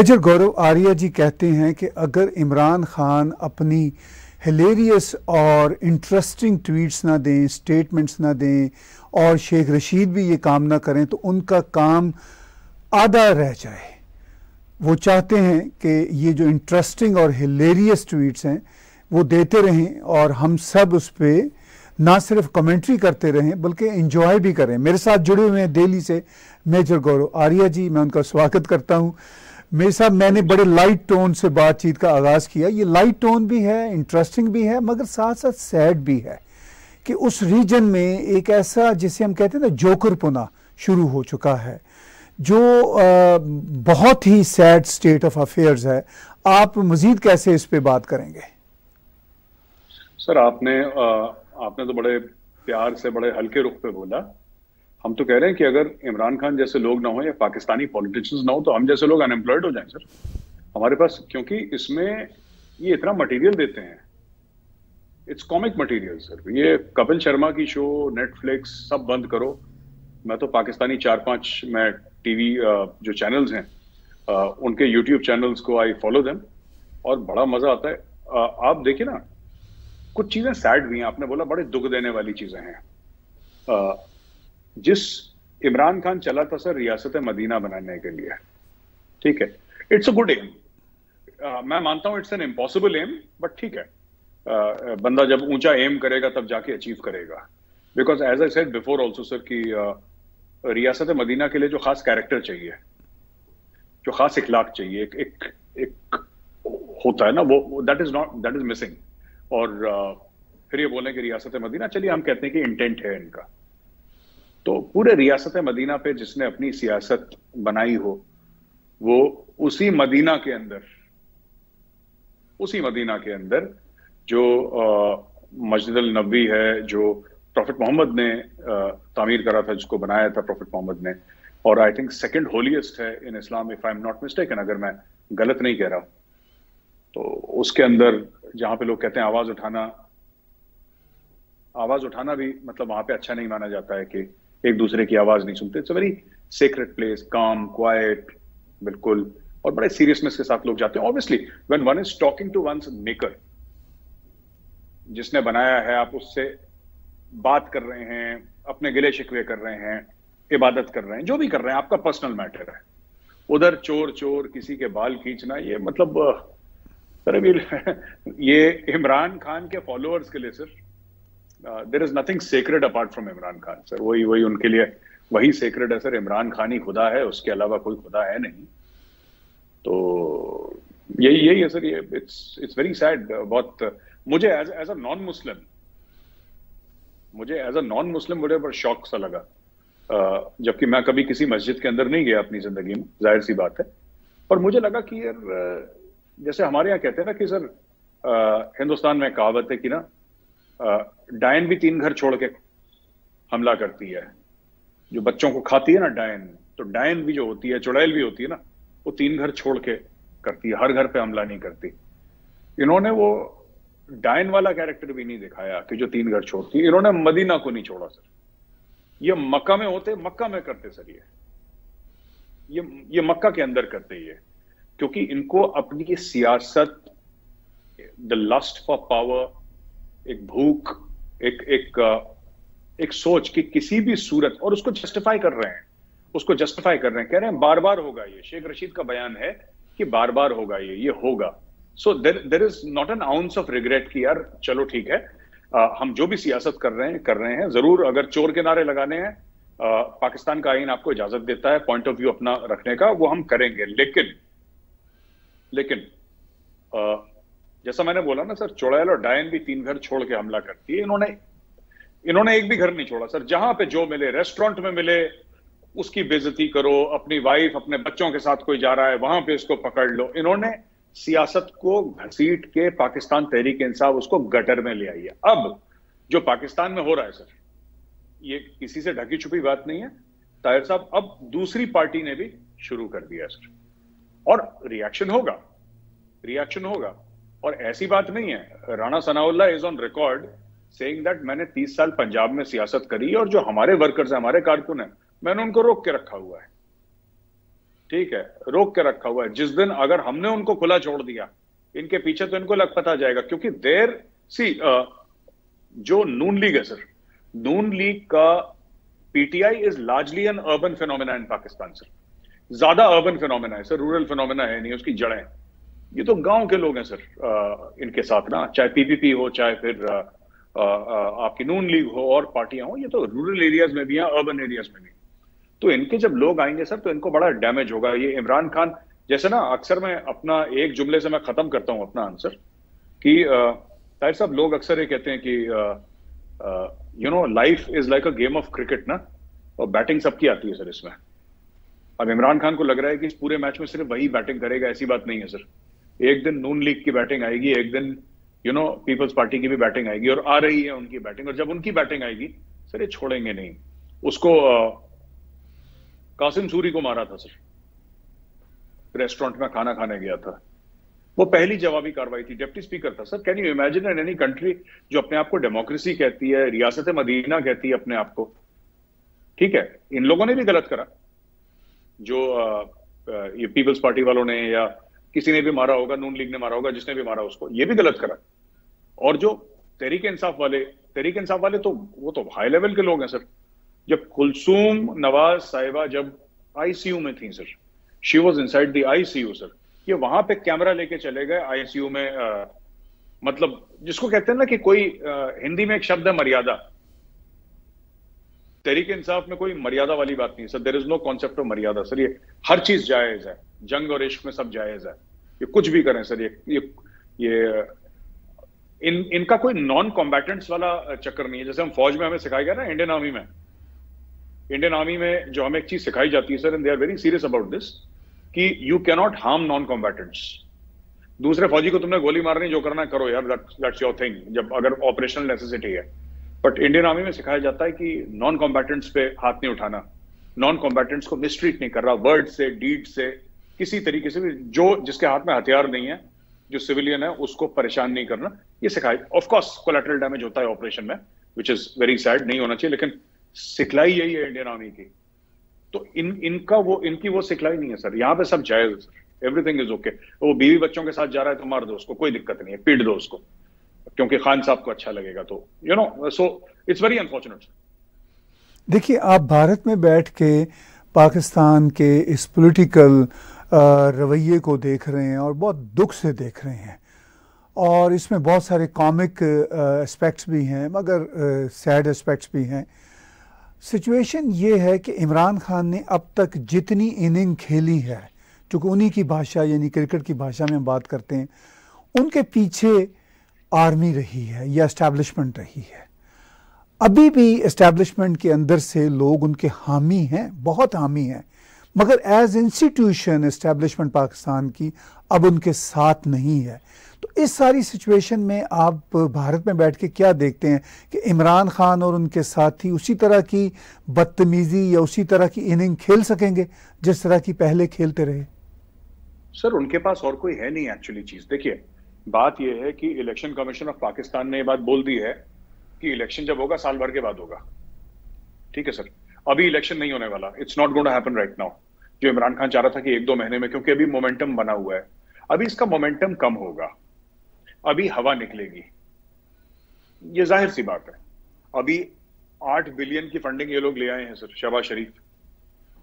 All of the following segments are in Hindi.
मेजर गौरव आर्या जी कहते हैं कि अगर इमरान खान अपनी हिलेरियस और इंटरेस्टिंग ट्वीट्स ना दें स्टेटमेंट्स ना दें और शेख रशीद भी ये काम ना करें तो उनका काम आधा रह जाए। वो चाहते हैं कि ये जो इंटरेस्टिंग और हिलेरियस ट्वीट्स हैं, वो देते रहें और हम सब उस पर ना सिर्फ़ कमेंट्री करते रहें, बल्कि एंजॉय भी करें। मेरे साथ जुड़े हुए हैं दिल्ली से मेजर गौरव आर्या जी, मैं उनका स्वागत करता हूँ। मेरे साहब मैंने बड़े लाइट टोन से बातचीत का आगाज़ किया। ये लाइट टोन भी है इंटरेस्टिंग भी है मगर साथ साथ सैड भी है कि उस रीजन में एक ऐसा जिसे हम कहते हैं ना जोकर पुना शुरू हो चुका है जो आ, बहुत ही सैड स्टेट ऑफ़ अफेयर्स है। आप मजीद कैसे इस पे बात करेंगे? सर आपने आ, आपने तो बड़े प्यार से बड़े हल्के रुख पे बोला। हम तो कह रहे हैं कि अगर इमरान खान जैसे लोग ना हो या पाकिस्तानी पॉलिटिशियंस ना हो तो हम जैसे लोग अनएम्प्लॉयड हो जाएँ सर हमारे पास, क्योंकि इसमें ये इतना मटेरियल देते हैं। इट्स कॉमिक मटेरियल सर ये कपिल शर्मा की शो नेटफ्लिक्स सब बंद करो। मैं तो पाकिस्तानी चार पाँच मैं टीवी जो चैनल्स हैं उनके यूट्यूब चैनल्स को आई फॉलो देम और बड़ा मज़ा आता है। आप देखिए ना, कुछ चीज़ें सैड भी हैं। आपने बोला बड़े दुख देने वाली चीज़ें हैं। जिस इमरान खान चला था सर रियासत मदीना बनाने के लिए। ठीक है? इट्स अ गुड एम मैं मानता हूँ it's an impossible um but ठीक है। Uh, बंदा जब ऊँचा एम करेगा तब जाके अचीव करेगा। Because as I said before also sir की uh, रियासत मदीना के लिए जो खास कैरेक्टर चाहिए जो खास इखलाक चाहिए एक एक एक होता है ना वो that is not that is missing और uh, फिर ये बोलें कि रियासत मदीना चलिए हम कहते हैं कि इंटेंट है इनका। तो पूरे रियासत मदीना पे जिसने अपनी सियासत बनाई हो, वो उसी मदीना के अंदर, उसी मदीना के अंदर जो मस्जिद नबी है, जो प्रॉफिट मोहम्मद ने तामीर करा था, जिसको बनाया था प्रॉफिट मोहम्मद ने। और आई थिंक सेकंड होलीस्ट है in Islam if I am not mistaken अगर मैं गलत नहीं कह रहा तो उसके अंदर जहाँ पे लोग कहते हैं आवाज़ उठाना आवाज़ उठाना भी मतलब वहाँ पे अच्छा नहीं माना जाता है कि एक दूसरे की आवाज़ नहीं सुनते। It's a very secret place calm quiet बिल्कुल। और बड़े सीरियसनेस के साथ लोग जाते हैं। Obviously when one is talking to one's maker जिसने बनाया है, आप उससे बात कर रहे हैं, अपने गिले शिकवे कर रहे हैं, इबादत कर रहे हैं, जो भी कर रहे हैं, आपका पर्सनल मैटर है। उधर चोर चोर किसी के बाल खींचना, ये मतलब ये इमरान खान के फॉलोअर्स के लिए सिर्फ़ there is nothing sacred apart from Imran Khan sir वही वही उनके लिए वही सेक्रेड है सर इमरान खान ही खुदा है उसके अलावा कोई खुदा है नहीं। तो यही यही है सर ये इट्स इट्स वेरी सैड बहुत मुझे as as a non Muslim मुझे एज अ नॉन मुस्लिम मुझे बड़ा शौक सा लगा। Uh, जबकि मैं कभी किसी मस्जिद के अंदर नहीं गया अपनी ज़िंदगी में ज़ाहिर सी बात है। पर मुझे लगा कि यार जैसे हमारे यहाँ कहते हैं ना कि सर हिंदुस्तान में कहावत है कि ना डायन भी तीन घर छोड़ के हमला करती है। जो बच्चों को खाती है ना डायन तो डायन भी जो होती है, चुड़ैल भी होती है ना, वो तीन घर छोड़ के करती है, हर घर पे हमला नहीं करती। इन्होंने वो डायन वाला कैरेक्टर भी नहीं दिखाया कि जो तीन घर छोड़ती इन्होंने मदीना को नहीं छोड़ा, सर। ये मक्का में होते, मक्का में करते, सर, ये। ये ये मक्का के अंदर करते ये। क्योंकि इनको अपनी सियासत द लस्ट फॉर पावर एक भूख एक एक एक सोच कि किसी भी सूरत और उसको जस्टिफाई कर रहे हैं। उसको जस्टिफाई कर रहे हैं। कह रहे हैं बार बार होगा ये। शेख रशीद का बयान है कि बार बार होगा ये ये होगा। So there there is not an ounce of regret कि यार चलो ठीक है आ, हम जो भी सियासत कर रहे हैं कर रहे हैं ज़रूर अगर चोर के नारे लगाने हैं पाकिस्तान का आइन आपको इजाज़त देता है पॉइंट ऑफ़ व्यू अपना रखने का वो हम करेंगे। लेकिन लेकिन आ, जैसा मैंने बोला ना, सर, चुड़ैल और डायन भी तीन घर छोड़ के हमला करती है। इन्होंने इन्होंने एक भी घर नहीं छोड़ा। सर, जहाँ पे जो मिले, रेस्टोरेंट में मिले, उसकी बेजती करो, अपनी वाइफ, अपने बच्चों के साथ कोई जा रहा है, वहाँ पे इसको पकड़ लो। इन्होंने सियासत को घसीट के पाकिस्तान तहरीक इंसाफ उसको गटर में ले आई है। अब जो पाकिस्तान में हो रहा है, सर, ये किसी से ढकी छुपी बात नहीं है। ताहिर साहब, अब दूसरी पार्टी ने भी शुरू कर दिया सर। और रिएक्शन होगा। रिएक्शन होगा। और ऐसी बात नहीं है। Rana Sanaullah is on record saying that मैंने 30 साल पंजाब में सियासत करी और जो हमारे वर्कर्स हैं, हमारे कारकुन हैं, मैंने उनको रोक के रखा हुआ है। ठीक है, रोक के रखा हुआ है। जिस दिन अगर हमने उनको खुला छोड़ दिया, इनके पीछे तो इनको लग पता जाएगा, क्योंकि देर सी जो नून लीग है सर नून लीग का PTI is largely an urban phenomena in Pakistan sir ज़्यादा अर्बन फिनोमिना है सर रूरल फिनोमिना है नहीं, उसकी जड़ें ये तो गाँव के लोग हैं सर इनके साथ ना चाहे पीपीपी हो चाहे फिर आ, आ, आपकी नून लीग हो और पार्टियाँ हो ये तो रूरल एरियाज़ में भी हैं अर्बन एरियाज़ में भी। तो इनके जब लोग आएँगे सर तो इनको बड़ा डैमेज होगा। ये इमरान खान जैसे ना अक्सर मैं अपना एक जुमले से मैं खत्म करता हूँ अपना आंसर कि ताहिर साहब लोग अक्सर ये कहते हैं कि you know life is like a game of cricket ना और बैटिंग सबकी आती है सर इसमें। अब इमरान खान को लग रहा है कि इस पूरे मैच में सिर्फ़ वही बैटिंग करेगा ऐसी बात नहीं है सर। एक दिन नून लीग की बैटिंग आएगी एक दिन यू नो पीपल्स पार्टी की भी बैटिंग आएगी और आ रही है उनकी बैटिंग और जब उनकी बैटिंग आएगी सर ये छोड़ेंगे नहीं। उसको कासिम सूरी को मारा था सर। रेस्टोरेंट में खाना खाने गया था। वो पहली जवाबी कार्रवाई थी। डिप्टी स्पीकर था। Sir can you imagine in any country जो अपने आप को डेमोक्रेसी कहती है रियासत मदीना कहती है अपने आप को? ठीक है इन लोगों ने भी गलत करा। जो आ, ये पीपल्स पार्टी वालों ने या किसी ने भी मारा होगा नून लीग ने मारा होगा जिसने भी मारा उसको ये भी गलत करा। और जो तहरीक इंसाफ वाले तहरीक इंसाफ वाले तो वो तो हाई लेवल के लोग हैं सर। जब कुलसूम नवाज़ साहिबा जब आईसीयू में थी sir she was inside the ICU sir. ये वहाँ पे कैमरा लेके चले गए आईसीयू में आ, मतलब जिसको कहते हैं ना कि कोई आ, हिंदी में एक शब्द है मर्यादा। तहरीक इंसाफ में कोई मर्यादा वाली बात नहीं sir there is no concept of maryada. Sir, ये हर चीज़ जायज़ है। जंग और इश्क में सब जायज़ है। ये कुछ भी करें, सर, ये ये ये, इन, इनका कोई नॉन कॉम्बैटेंट्स वाला चक्कर नहीं है। जैसे हम फौज में हमें सिखाया गया ना इंडियन आर्मी में। इंडियन आर्मी में जो हमें एक चीज़ सिखाई जाती है, sir and they are very serious about this कि you cannot harm non combatants दूसरे फौजी को तुमने गोली मारनी, जो करना करो यार दैट्स योर थिंग जब अगर ऑपरेशनल नेसेसिटी है। बट इंडियन आर्मी में सिखाया जाता है कि नॉन कॉम्बैटेंट्स पे हाथ नहीं उठाना। नॉन कॉम्बैटेंट्स को मिसट्रीट नहीं कर रहा वर्ड से डीड से, किसी तरीके से भी जो जिसके हाथ में हथियार नहीं है, जो सिविलियन है, उसको परेशान नहीं करना। ये सिखाई ऑफकोर्स कोलेटरल डैमेज होता है ऑपरेशन में विच इज़ वेरी सैड नहीं होना चाहिए, लेकिन सिखलाई यही है इंडियन आर्मी की। तो इन, इनका वो, इनकी वो सिखलाई नहीं है, सर। यहाँ पे सब जायज़ है, सर। एवरीथिंग इज़ ओके वो बीवी बच्चों के साथ जा रहा है तो मार दो उसको, कोई दिक्कत नहीं है, पीट दो उसको। क्योंकि खान साहब को अच्छा लगेगा तो you know so it's very unfortunate देखिए, आप भारत में बैठ के पाकिस्तान के इस पॉलिटिकल रवैये को देख रहे हैं और बहुत दुख से देख रहे हैं। और इसमें बहुत सारे कॉमिक एस्पेक्ट्स भी हैं, मगर सैड एस्पेक्ट्स भी हैं। सिचुएशन ये है कि इमरान खान ने अब तक जितनी इनिंग खेली है, चूँकि उन्हीं की भाषा, यानी क्रिकेट की भाषा में हम बात करते हैं, उनके पीछे आर्मी रही है या इस्टेब्लिशमेंट रही है। अभी भी इस्टेब्लिशमेंट के अंदर से लोग उनके हामी हैं, बहुत हामी हैं। मगर एज इंस्टीट्यूशन इस्टेब्लिशमेंट पाकिस्तान की अब उनके साथ नहीं है। तो इस सारी सिचुएशन में आप भारत में बैठ के क्या देखते हैं कि इमरान खान और उनके साथी उसी तरह की बदतमीजी या उसी तरह की इनिंग खेल सकेंगे, जिस तरह की पहले खेलते रहे? सर, उनके पास और कोई है नहीं एक्चुअली चीज़। देखिए बात यह है कि इलेक्शन कमीशन ऑफ़ पाकिस्तान ने यह बात बोल दी है कि इलेक्शन जब होगा, साल भर के बाद होगा। ठीक है, सर? अभी इलेक्शन नहीं होने वाला। It's not going to happen right now जो इमरान खान चाह रहा था कि एक दो महीने में, क्योंकि अभी मोमेंटम बना हुआ है। अभी इसका मोमेंटम कम होगा। अभी हवा निकलेगी। ये ज़ाहिर सी बात है। अभी आठ बिलियन की फंडिंग ये लोग ले आए हैं, सर, शहबाज शरीफ।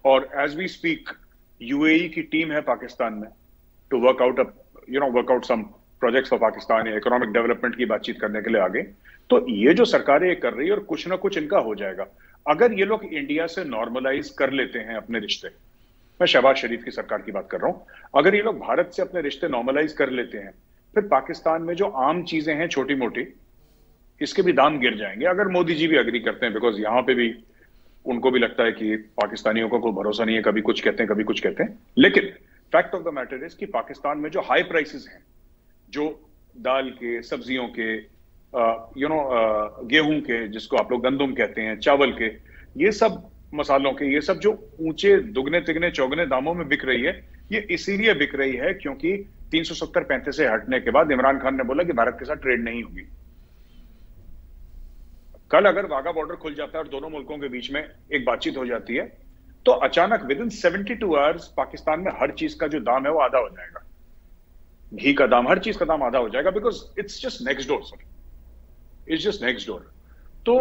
और एज वी स्पीक यूएई की टीम है पाकिस्तान में to work out you know work out some projects for Pakistan या इकोनॉमिक डेवलपमेंट की बातचीत करने के लिए आगे। तो ये जो सरकारें कर रही है और कुछ ना कुछ इनका हो जाएगा। अगर ये लोग इंडिया से नॉर्मलाइज कर लेते हैं अपने रिश्ते, मैं शहबाज शरीफ की सरकार की बात कर रहा हूँ। अगर ये लोग भारत से अपने रिश्ते नॉर्मलाइज कर लेते हैं, फिर पाकिस्तान में जो आम चीज़ें हैं छोटी मोटी इसके भी दाम गिर जाएँगे। अगर मोदी जी भी अग्री करते हैं बिकॉज़ यहाँ पे भी उनको भी लगता है कि पाकिस्तानियों का कोई भरोसा नहीं है, कभी कुछ कहते हैं, कभी कुछ कहते हैं। लेकिन fact of the matter is कि पाकिस्तान में जो हाई प्राइसेस हैं जो दाल के, सब्जियों के यू नो गेहूँ के, जिसको आप लोग गंदुम कहते हैं, चावल के, ये सब मसालों के, ये सब जो ऊँचे दुगने तिगने चौगने दामों में बिक रही है, ये इसीलिए बिक रही है क्योंकि 370 पैंतीस से हटने के बाद इमरान खान ने बोला कि भारत के साथ ट्रेड नहीं होगी। कल अगर वाघा बॉर्डर खुल जाता है और दोनों मुल्कों के बीच में एक बातचीत हो जाती है तो अचानक within seventy two hours Pakistan में हर चीज़ का जो दाम है वो आधा हो जाएगा। घी का दाम, हर चीज़ का दाम आधा हो जाएगा because it's just next door sir it's just next door तो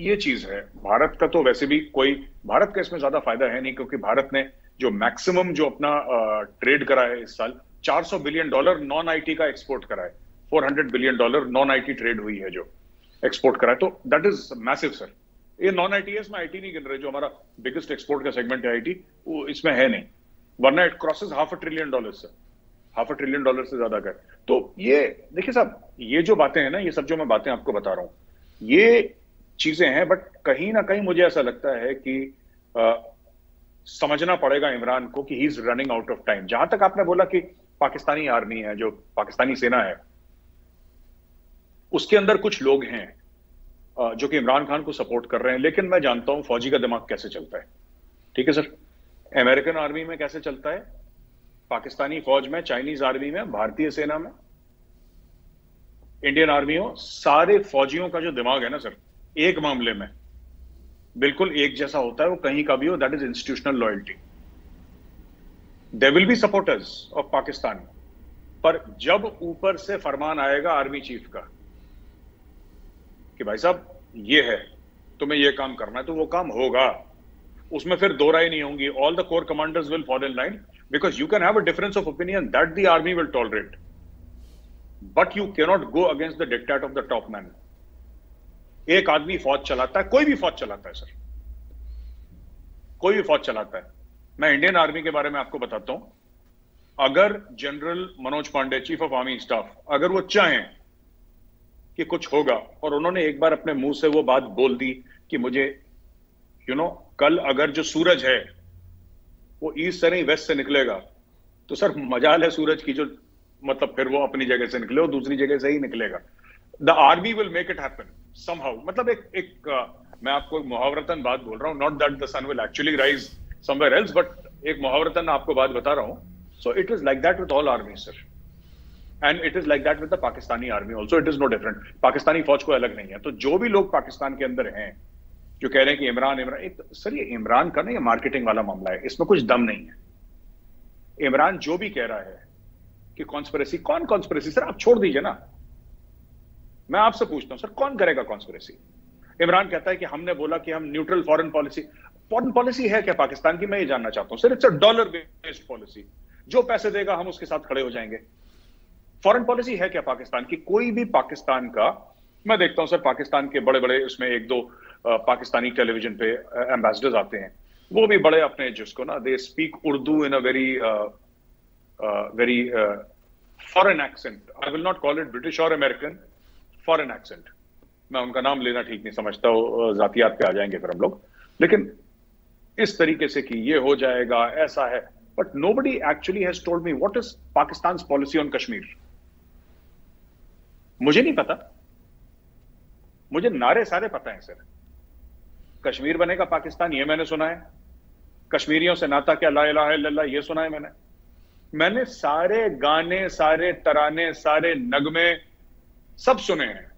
ये चीज़ है। भारत का तो वैसे भी कोई, भारत का इसमें ज़्यादा फ़ायदा है नहीं, क्योंकि भारत ने जो मैक्सिमम जो अपना ट्रेड करा है इस साल 400 बिलियन डॉलर नॉन आईटी का एक्सपोर्ट करा है। 400 billion dollar non IT trade हुई है जो एक्सपोर्ट करा है। तो दैट इज़ मैसिव सर ये नॉन आई में आईटी नहीं गिन रहे, जो हमारा बिगेस्ट एक्सपोर्ट का सेगमेंट है आईटी वो इसमें है नहीं। वरना it crosses half a trillion dollar sir half a trillion dollar से ज़्यादा का तो ये देखिए साहब ये जो बातें हैं ना ये सब जो मैं बातें आपको बता रहा हूँ ये चीज़ें हैं बट कहीं ना कहीं मुझे ऐसा लगता है कि आ, समझना पड़ेगा इमरान को कि he is running out of time जहाँ तक आपने बोला कि पाकिस्तानी आर्मी है जो पाकिस्तानी सेना है उसके अंदर कुछ लोग हैं जो कि इमरान खान को सपोर्ट कर रहे हैं लेकिन मैं जानता हूँ फौजी का दिमाग कैसे चलता है। ठीक है सर? अमेरिकन आर्मी में कैसे चलता है? पाकिस्तानी फौज में, चाइनीज़ आर्मी में, भारतीय सेना में, इंडियन आर्मी हो, सारे फौजियों का जो दिमाग है ना सर, एक मामले में, बिल्कुल एक जैसा होता है, वो कहीं का भी हो that is institutional loyalty they will be supporters of Pakistan, पर जब ऊपर से फरमान आएगा आर्मी चीफ का, कि भाई साहब, ये है, तुम्हें ये काम करना है तो वो काम होगा, उसमें फिर दो राय नहीं होंगी all the core commanders will follow in line because you can have a difference of opinion that the army will tolerate but you cannot go against the dictate of the top man एक आदमी फौज चलाता है कोई भी फौज चलाता है सर कोई भी फौज चलाता है। मैं इंडियन आर्मी के बारे में आपको बताता हूँ। अगर general Manoj Pande chief of army staff अगर वो चाहें कि कुछ होगा और उन्होंने एक बार अपने मुँह से वो बात बोल दी कि मुझे यू you नो know, कल अगर जो सूरज है वो ईस्ट से नहीं वेस्ट से निकलेगा। तो सर मजाल है सूरज की जो मतलब फिर वो अपनी जगह से निकले वो दूसरी जगह से ही निकलेगा। The army will make it happen somehow मतलब एक एक uh, मैं आपको एक मुहावरतन बात बोल रहा हूँ not that the sun will actually rise somewhere else but एक मुहावरतन आपको बात बता रहा हूँ। So it is like that with all army sir and it is like that with the Pakistani army also it is no different Pakistani फौज को अलग नहीं है। तो जो भी लोग पाकिस्तान के अंदर हैं जो कह रहे हैं कि इमरान इमरान, एक सर, ये इमरान का ना ये मार्केटिंग वाला मामला है। इसमें कुछ दम नहीं है। इमरान जो भी कह रहा है कि कॉन्स्परेसी कौन कॉन्स्परेसी सर, आप छोड़ दीजिए ना। मैं आपसे पूछता हूँ, सर, कौन करेगा कॉन्स्परेसी इमरान कहता है कि हमने बोला कि हम neutral foreign policy foreign policy है क्या पाकिस्तान की? मैं ये जानना चाहता हूँ। Sir it's a dollar based policy जो पैसे देगा, हम उसके साथ खड़े हो जाएँगे। फॉरेन पॉलिसी है क्या पाकिस्तान की? कोई भी पाकिस्तान का, मैं देखता हूँ, सर, पाकिस्तान के बड़े बड़े उसमें एक दो पाकिस्तानी टेलीविज़न पे एम्बेसडर्स आते हैं। वो भी बड़े अपने जिसको ना they speak Urdu in a very very foreign accent I will not call it British और अमेरिकन फॉरेन एक्सेंट मैं उनका नाम लेना ठीक नहीं समझता, वो जातियात पे आ जाएँगे फिर हम लोग। लेकिन इस तरीके से कि ये हो जाएगा, ऐसा है। But nobody actually has told me what is Pakistan policy on Kashmir मुझे नहीं पता। मुझे नारे सारे पता है, सर। कश्मीर बनेगा, पाकिस्तान, ये मैंने सुना है। कश्मीरियों से नाता क्या, ला इला ये सुना है मैंने। मैंने सारे गाने, सारे तराने, सारे नगमे सब सुने हैं।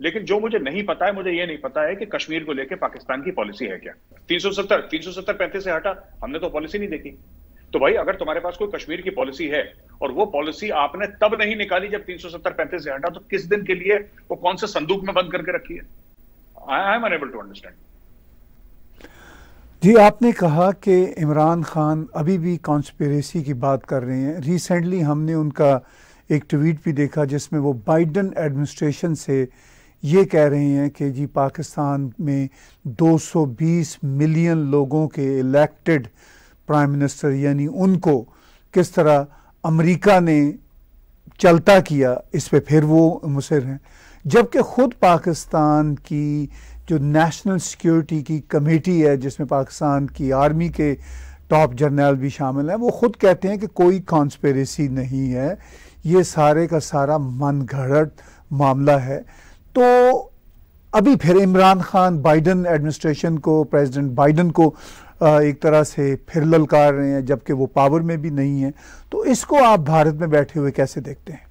लेकिन जो मुझे नहीं पता है, मुझे ये नहीं पता है कि कश्मीर को लेकर पाकिस्तान की पॉलिसी है क्या। 370 370 पैंतीस से हटा, हमने तो पॉलिसी नहीं देखी। तो भाई, अगर तुम्हारे पास कोई कश्मीर की पॉलिसी है, और वो पॉलिसी आपने तब नहीं निकाली जब 370 पैंतीस से हटा तो किस दिन के लिए वो कौन से संदूक में बंद करके रखी है? I am unable to understand जी, आपने कहा कि इमरान खान अभी भी कॉन्स्पेरेसी की बात कर रहे हैं। रिसेंटली हमने उनका एक ट्वीट भी देखा जिसमें वो बाइडन एडमिनिस्ट्रेशन से ये कह रहे हैं कि जी, पाकिस्तान में 220 मिलियन लोगों के इलेक्टेड प्राइम मिनिस्टर यानी उनको किस तरह अमेरिका ने चलता किया, इस पे फिर वो मुसर हैं। जबकि ख़ुद पाकिस्तान की जो नेशनल सिक्योरिटी की कमेटी है, जिसमें पाकिस्तान की आर्मी के टॉप जर्नल भी शामिल हैं, वो ख़ुद कहते हैं कि कोई कॉन्स्पेरेसी नहीं है। ये सारे का सारा मन घड़त मामला है। तो अभी फिर इमरान खान बाइडन एडमिनिस्ट्रेशन को प्रेसिडेंट बाइडन को एक तरह से फिर ललकार रहे हैं, जबकि वो पावर में भी नहीं है। तो इसको आप भारत में बैठे हुए कैसे देखते हैं?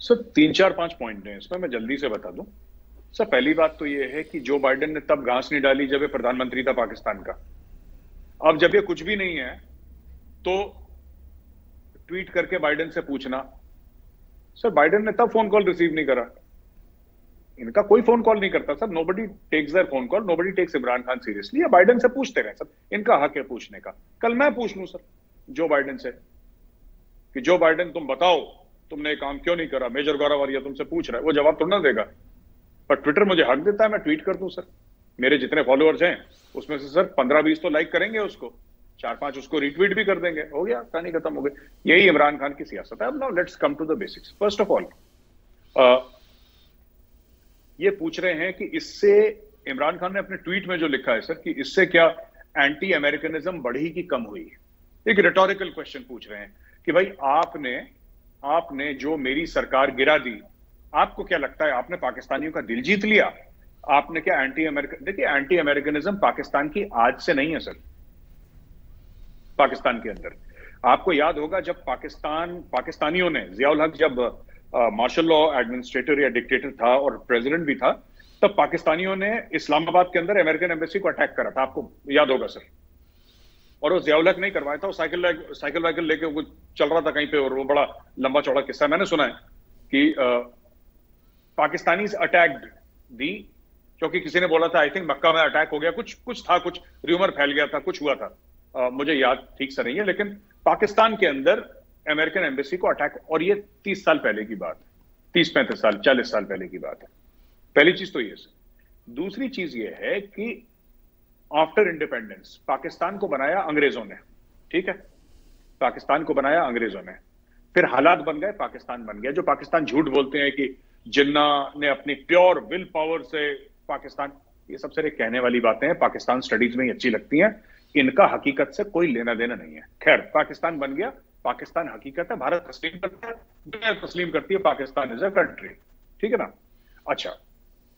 सर, तीन चार पाँच पॉइंट हैं, इसमें मैं जल्दी से बता दूँ। सर, पहली बात तो ये है कि जो बाइडेन ने तब घास नहीं डाली जब ये प्रधानमंत्री था पाकिस्तान का। अब जब ये कुछ भी नहीं है तो ट्वीट करके बाइडेन से पूछना। सर बाइडेन ने तब फ़ोन कॉल रिसीव नहीं करा। इनका कोई फ़ोन कॉल नहीं करता। Sir nobody takes their phone call nobody takes Imran Khan seriously या बाइडेन से पूछते रहे, सर, इनका हक है पूछने का। कल मैं पूछ लू, सर जो बाइडेन से कि जो बाइडेन तुम बताओ तुमने काम क्यों नहीं करा? मेजर गौरव तुमसे पूछ रहा है। वो जवाब तो ना देगा। पर ट्विटर मुझे हक देता है, मैं ट्वीट कर दूँ सर मेरे जितने फॉलोअर्स हैं, उसमें से सर पंद्रह बीस तो लाइक करेंगे उसको। चार पाँच उसको रिट्वीट भी कर देंगे। हो गया, कहानी खत्म हो गई। यही इमरान खान की सियासत है। अब now let's come to the basics first of all ये पूछ रहे हैं कि इससे, इमरान खान ने अपने ट्वीट में जो लिखा है सर कि इससे क्या एंटी अमेरिकनिज्म बढ़ी कि कम हुई? एक रिटोरिकल क्वेश्चन पूछ रहे हैं कि भाई आपने आपने जो मेरी सरकार गिरा दी, आपको क्या लगता है, आपने पाकिस्तानियों का दिल जीत लिया? आपने क्या एंटी अमेरिकन देखिए एंटी अमेरिकनिज्म पाकिस्तान की आज से नहीं है सर। पाकिस्तान के अंदर। आपको याद होगा जब पाकिस्तान, पाकिस्तानियों ने, जियाउल हक जब मार्शल लॉ एडमिनिस्ट्रेटर या डिक्टेटर था और प्रेसिडेंट भी था, तब पाकिस्तानियों ने इस्लामाबाद के अंदर अमेरिकन एम्बेसी को अटैक करा था। आपको याद होगा सर। और वो जियाउल नहीं करवाया था वो साइकिल साइकिल वाइकिल लेके वो चल रहा था कहीं पे और वो बड़ा लंबा चौड़ा किस्सा मैंने सुना है कि पाकिस्तानी अटैक्ड दी क्योंकि किसी ने बोला था आई थिंक मक्का में अटैक हो गया। कुछ कुछ था कुछ र्यूमर फैल गया था कुछ हुआ था। आ, मुझे याद ठीक से नहीं है लेकिन पाकिस्तान के अंदर अमेरिकन एम्बेसी को अटैक और ये तीस साल पहले की बात है। तीस पैंतीस साल चालीस साल पहले की बात है। पहली चीज़ तो ये दूसरी चीज़ ये है कि आफ्टर इंडिपेंडेंस पाकिस्तान को बनाया अंग्रेज़ों ने, ठीक है? पाकिस्तान को बनाया अंग्रेज़ों ने। फिर हालात बन गए, पाकिस्तान बन गया, जो पाकिस्तान झूठ बोलते हैं कि जिन्ना ने अपनी प्योर विल पावर से पाकिस्तान, ये सबसे कहने वाली बातें हैं, पाकिस्तान स्टडीज़ में ही अच्छी लगती हैं। इनका हकीकत से कोई लेना देना नहीं है। खैर, पाकिस्तान बन गया, पाकिस्तान हकीकत है, भारत तस्लीम करता है, दुनिया तस्लीम करती है, पाकिस्तान इज़ अ कंट्री ठीक है ना? अच्छा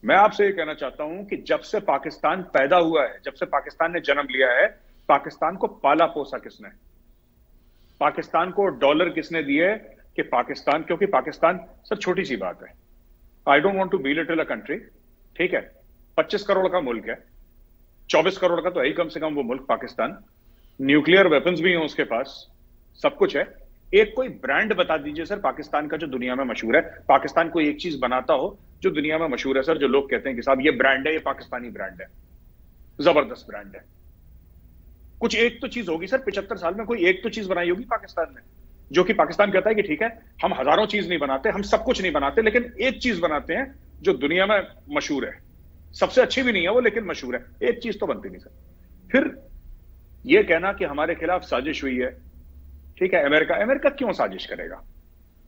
मैं आपसे ये कहना चाहता हूँ कि जब से पाकिस्तान पैदा हुआ है, जब से पाकिस्तान ने जन्म लिया है, पाकिस्तान को पाला पोसा किसने? पाकिस्तान को डॉलर किसने दिए कि पाकिस्तान, क्योंकि पाकिस्तान सर छोटी सी बात है। I don't want to be little a country ठीक है? 25 करोड़ का मुल्क है 24 करोड़ का तो है कम से कम वो मुल्क पाकिस्तान। न्यूक्लियर वेपन्स भी हैं उसके पास, सब कुछ है। एक कोई ब्रांड बता दीजिए सर, पाकिस्तान का जो दुनिया में मशहूर है। पाकिस्तान कोई एक चीज़ बनाता हो जो दुनिया में मशहूर है, सर, जो लोग कहते हैं कि साहब, ये ब्रांड है, ये पाकिस्तानी ब्रांड है। ज़बरदस्त ब्रांड है। कुछ एक तो चीज़ होगी सर, पिछहत्तर साल में कोई एक तो चीज़ बनाई होगी पाकिस्तान ने, जो कि पाकिस्तान कहता है कि ठीक है, हम हज़ारों चीज़ नहीं बनाते, हम सब कुछ नहीं बनाते, लेकिन एक चीज़ बनाते हैं जो दुनिया में मशहूर है। सबसे अच्छी भी नहीं है वो, लेकिन मशहूर है। एक चीज़ तो बनती नहीं, सर। फिर यह कहना कि हमारे खिलाफ साजिश हुई है ठीक है, अमेरिका अमेरिका क्यों साजिश करेगा?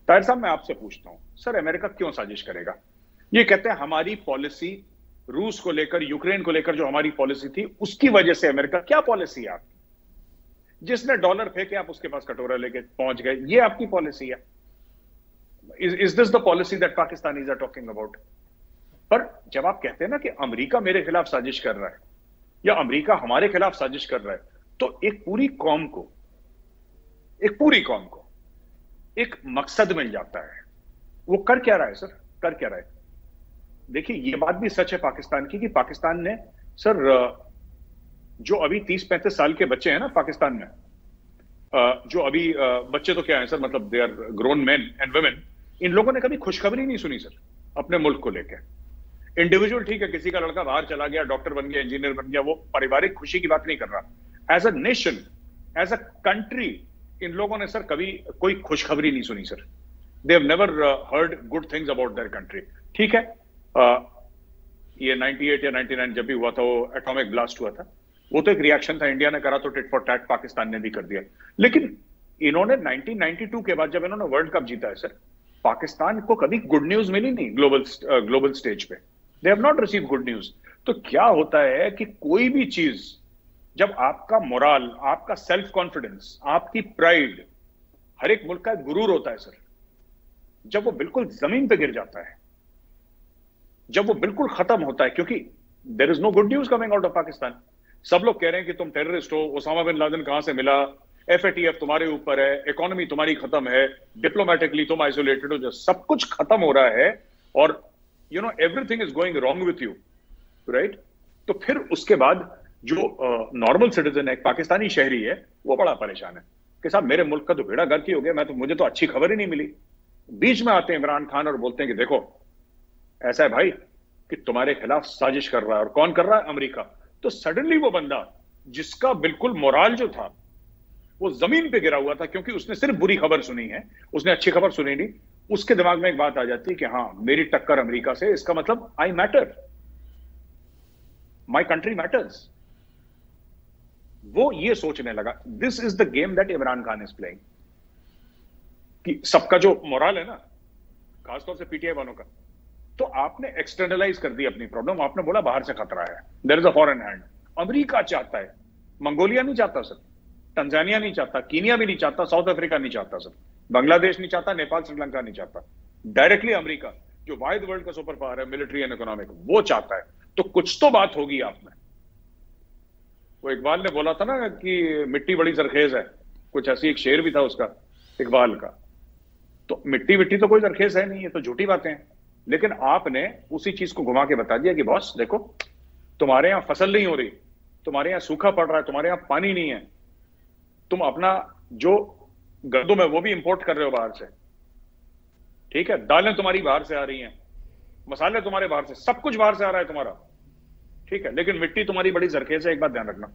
ताहिर साहब, मैं आपसे पूछता हूँ, सर, अमेरिका क्यों साजिश करेगा? ये कहते हैं, हमारी पॉलिसी रूस को लेकर, यूक्रेन को लेकर जो हमारी पॉलिसी थी, उसकी वजह से अमेरिका, क्या पॉलिसी है आपकी? जिसने डॉलर फेंके, आप उसके पास कटोरा लेके पहुँच गए, ये आपकी पॉलिसी है। Is this the policy that Pakistan is are talking about पर जब आप कहते हैं ना कि अमेरिका मेरे खिलाफ साजिश कर रहा है, या अमेरिका हमारे खिलाफ साजिश कर रहा है तो एक पूरी कौम को एक पूरी कौम को, एक मकसद मिल जाता है। वो कर क्या रहा है, सर? कर क्या रहा है? देखिए, ये बात भी सच है पाकिस्तान की कि पाकिस्तान ने, सर जो अभी तीस पैंतीस साल के बच्चे हैं ना पाकिस्तान में जो अभी बच्चे तो क्या है, सर? मतलब they are grown man and women इन लोगों ने कभी खुशखबरी नहीं सुनी, सर, अपने मुल्क को लेकर इंडिविजुअल ठीक है, किसी का लड़का बाहर चला गया डॉक्टर बन गया इंजीनियर बन गया, वो पारिवारिक खुशी की बात नहीं कर रहा। As a nation as a country इन लोगों ने सर कभी कोई खुशखबरी नहीं सुनी sir. They have never heard good things about their country ठीक है? Uh, ये 98 या 99 जब भी हुआ था वो एटॉमिक ब्लास्ट हुआ था वो तो एक रिएक्शन था। इंडिया ने करा तो टिट फॉर टैट पाकिस्तान ने भी कर दिया। लेकिन इन्होंने 1992 के बाद जब इन्होंने वर्ल्ड कप जीता है सर पाकिस्तान को कभी गुड न्यूज़ मिली नहीं ग्लोबल ग्लोबल स्टेज पे। They have not receive good news तो क्या होता है कि कोई भी चीज़ जब आपका मोराल, आपका सेल्फ कॉन्फिडेंस आपकी प्राइड हर एक मुल्क का गुरूर होता है, सर। जब वो बिल्कुल ज़मीन पे गिर जाता है, जब वो बिल्कुल खत्म होता है, क्योंकि there is no good news coming out of Pakistan सब लोग कह रहे हैं कि तुम टेररिस्ट हो ओसामा बिन लादेन कहाँ से मिला? एफ़ तुम्हारे ऊपर है इकोनॉमी तुम्हारी खत्म है डिप्लोमेटिकली तुम आइसोलेटेड हो जो सब कुछ खत्म हो रहा है और you know everything is going wrong with you right तो फिर उसके बाद जो नॉर्मल सिटीजन है पाकिस्तानी शहरी है, वो बड़ा परेशान है। कि साहब, मेरे मुल्क का तो बेड़ा गर्क ही हो गया, मैं तो मुझे तो अच्छी खबर ही नहीं मिली। बीच में आते हैं इमरान खान और बोलते हैं कि देखो, ऐसा है भाई, कि तुम्हारे खिलाफ साजिश कर रहा है, और कौन कर रहा है? अमेरिका। तो सडनली वो बंदा, जिसका बिल्कुल मोराल जो था, वो ज़मीन पे गिरा हुआ था, क्योंकि उसने सिर्फ़ बुरी खबर सुनी है, उसने अच्छी खबर सुनी नहीं। उसके दिमाग में एक बात आ जाती है कि हाँ मेरी टक्कर अमेरिका से, इसका मतलब I matter my country matters वो ये सोचने लगा this is the game that Imran Khan is playing कि सबका जो मोरल है ना, खासतौर से पीटीआई वालों का तो आपने एक्सटर्नलाइज कर दी अपनी प्रॉब्लम आपने बोला बाहर से खतरा है। There is a foreign hand America चाहता है, मंगोलिया नहीं चाहता सर तंजानिया नहीं चाहता कीनिया भी नहीं चाहता साउथ अफ्रीका नहीं चाहता सर बांग्लादेश नहीं चाहता नेपाल श्रीलंका नहीं चाहता। डायरेक्टली अमेरिका, जो वाइड वर्ल्ड का सुपर पावर है मिलिट्री एंड इकोनॉमिक वो चाहता है। तो कुछ तो बात होगी आप में। वो इकबाल ने बोला था ना कि मिट्टी बड़ी सरखेज है। कुछ ऐसी एक शेर भी था उसका, इकबाल का। तो मिट्टी मिट्टी तो कोई सरखेज है नहीं, ये तो झूठी बातें हैं। लेकिन आपने उसी चीज़ को घुमा के बता दिया कि बॉस, देखो, तुम्हारे यहाँ फ़सल नहीं हो रही, तुम्हारे यहाँ सूखा पड़ रहा है, तुम्हारे यहाँ पानी नहीं है। तुम अपना जो गंदुम है, वो भी इंपोर्ट कर रहे हो बाहर से। ठीक है? दालें तुम्हारी बाहर से आ रही हैं, मसाले तुम्हारे बाहर से, सब कुछ बाहर से आ रहा है तुम्हारा। ठीक है, लेकिन मिट्टी तुम्हारी बड़ी जरखेज है, एक बात ध्यान रखना।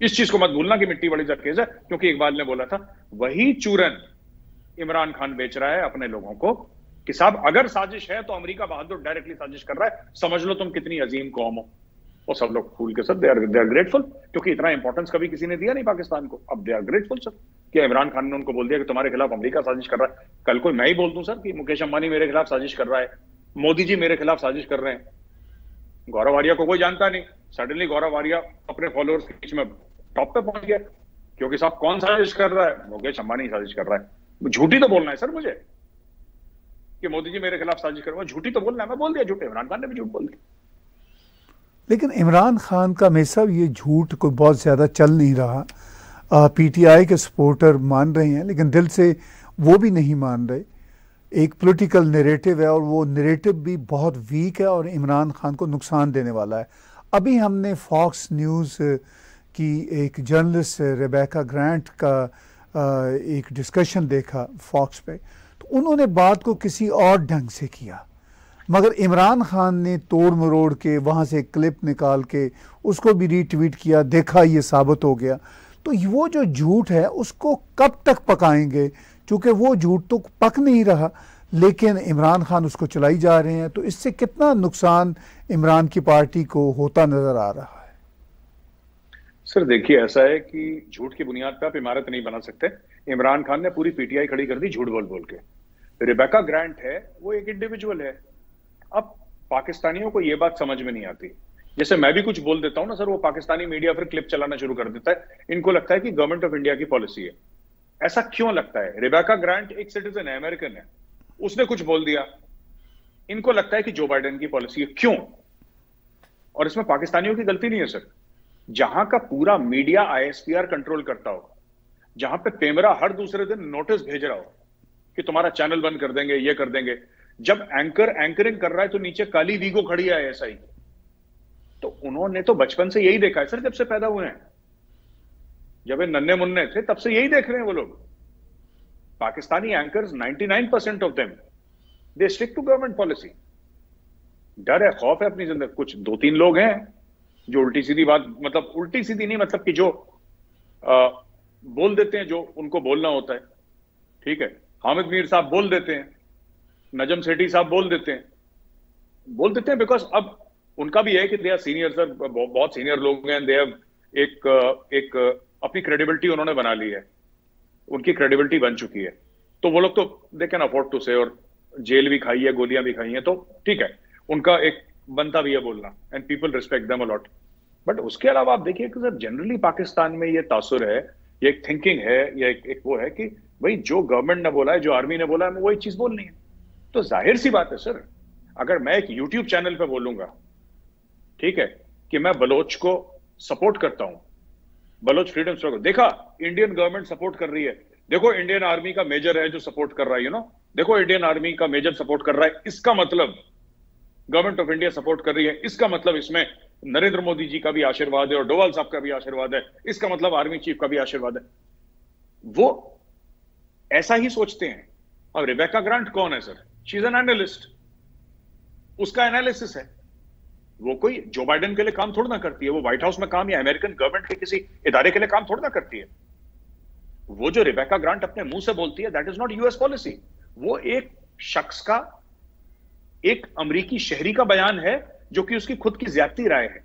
इस चीज़ को मत भूलना कि मिट्टी बड़ी जरखेज है, क्योंकि इकबाल ने बोला था, वही चूरन इमरान खान बेच रहा है अपने लोगों को, कि साहब, अगर साजिश है तो अमेरिका बहादुर डायरेक्टली साजिश कर रहा है। समझ लो तुम कितनी अजीम कौम हो। और सब लोग फूल के सर दे आर ग्रेटफुल क्योंकि इतना इंपॉर्टेंस कभी किसी ने दिया नहीं पाकिस्तान को। अब दे आर ग्रेटफुल सर कि इमरान खान ने उनको बोल दिया कि तुम्हारे खिलाफ अमेरिका साजिश कर रहा है। कल कोई मैं ही बोल दूँ सर कि मुकेश अंबानी मेरे खिलाफ साजिश कर रहा है, मोदी जी मेरे खिलाफ साजिश कर रहे हैं। गौरव आर्या को कोई जानता नहीं। सडनली गौरव आर्या अपने फॉलोअर्स के बीच में टॉप पे पहुँच गया, क्योंकि साहब कौन साजिश कर रहा है? मुकेश अंबानी साजिश कर रहा है। झूठी तो बोलना है सर मुझे कि मोदी जी मेरे खिलाफ साजिश कर झूठी तो बोलना है, मैं बोल दिया झूठे। इमरान खान ने भी झूठ बोल दिया। लेकिन इमरान खान का हमेशा ये झूठ कोई बहुत ज़्यादा चल नहीं रहा। पीटीआई के सपोर्टर मान रहे हैं, लेकिन दिल से वो भी नहीं मान रहे। एक पॉलिटिकल नरेटिव है और वो नरेटिव भी बहुत वीक है और इमरान खान को नुकसान देने वाला है। अभी हमने फॉक्स न्यूज़ की एक जर्नलिस्ट रेबेका ग्रांट का एक डिस्कशन देखा फॉक्स पे। तो उन्होंने बात को किसी और ढंग से किया। मगर इमरान खान ने तोड़ मरोड़ के, वहाँ से क्लिप निकाल के, उसको भी रीट्वीट किया, देखा ये साबित हो गया। तो वो जो झूठ है, उसको कब तक पकाएँगे? क्योंकि वो झूठ तो पक नहीं रहा, लेकिन इमरान खान उसको चलाई जा रहे हैं तो इससे कितना नुकसान इमरान की पार्टी को होता नज़र आ रहा है? सर, देखिए, ऐसा है कि झूठ की बुनियाद पर आप इमारत नहीं बना सकते। इमरान खान ने पूरी पीटीआई खड़ी कर दी झूठ बोल बोल के। रिबेका ग्रांट है, वो एक इंडिविजुअल है। अब पाकिस्तानियों को ये बात समझ में नहीं आती। जैसे मैं भी कुछ बोल देता हूँ ना, सर, वो पाकिस्तानी मीडिया फिर क्लिप चलाना शुरू कर देता है। इनको लगता है कि गवर्नमेंट ऑफ़ इंडिया की पॉलिसी है। ऐसा क्यों लगता है? रिबेका ग्रांट एक सिटीजन है अमेरिकन है। उसने कुछ बोल दिया। इनको लगता है कि जो बाइडेन की पॉलिसी है। क्यों? और इसमें पाकिस्तानियों की गलती नहीं है सर जहाँ का पूरा मीडिया आईएसपीआर कंट्रोल करता हो, जहाँ पे पेमरा हर दूसरे दिन नोटिस भेज रहा हो कि तुम्हारा चैनल बंद कर देंगे, ये कर देंगे। जब एंकर एंकरिंग कर रहा है तो नीचे काली वीगो खड़ी है ही तो उन्होंने तो बचपन से यही देखा है सर जब से पैदा हुए हैं। जब ये नन्हे मुन्ने थे तब से यही देख रहे हैं वो लोग। Pakistani anchors 99 percent of them they stick to government policy डर है खौफ है अपनी ज़िंदगी। कुछ दो तीन लोग हैं जो उल्टी सीधी बात मतलब उल्टी सीधी नहीं मतलब कि जो आ, बोल देते हैं जो उनको बोलना होता है। ठीक है हामिद मीर साहब बोल देते हैं नजम सेठी साहब बोल देते हैं। बोल देते हैं बिकॉज़ अब उनका भी है कि दे आर सीनियर सर बहुत सीनियर लोग हैं दे एक एक अपनी क्रेडिबिलिटी उन्होंने बना ली है। उनकी क्रेडिबिलिटी बन चुकी है। तो वो लोग तो दे कैन अफोर्ड टू से और जेल भी खाई है गोलियाँ भी खाई है तो ठीक है। उनका एक बनता भी है बोलना and people respect them a lot but उसके अलावा आप देखिए कि सर जनरली पाकिस्तान में ये तासुर है ये एक थिंकिंग है या एक, एक वो है कि भाई जो गवर्नमेंट ने बोला है जो आर्मी ने बोला है वही चीज़ बोलनी है। तो ज़ाहिर सी बात है सर अगर मैं एक यूट्यूब चैनल पर बोलूँगा ठीक है कि मैं बलोच को सपोर्ट करता हूँ बलोच फ्रीडम स्ट्रगल देखा इंडियन गवर्नमेंट सपोर्ट कर रही है। देखो इंडियन आर्मी का मेजर है जो सपोर्ट कर रहा है यू नो देखो इंडियन आर्मी का मेजर सपोर्ट कर रहा है। इसका मतलब गवर्नमेंट ऑफ़ इंडिया सपोर्ट कर रही है। इसका मतलब इसमें नरेंद्र मोदी जी का भी आशीर्वाद है और डोवाल साहब का भी आशीर्वाद है। इसका मतलब आर्मी चीफ का भी आशीर्वाद है। वो ऐसा ही सोचते हैं। अब रिबेका ग्रांट कौन है sir she is an analyst उसका एनालिसिस है। वो कोई जो बाइडेन के लिए काम थोड़ा ना करती है। वो व्हाइट हाउस में काम या अमेरिकन गवर्नमेंट के किसी इदारे के लिए काम थोड़ा ना करती है। वो जो रिबेका ग्रांट अपने मुँह से बोलती है that is not US policy वो एक शख्स का, एक अमरीकी शहरी का बयान है, जो कि उसकी खुद की ज्यादती राय है।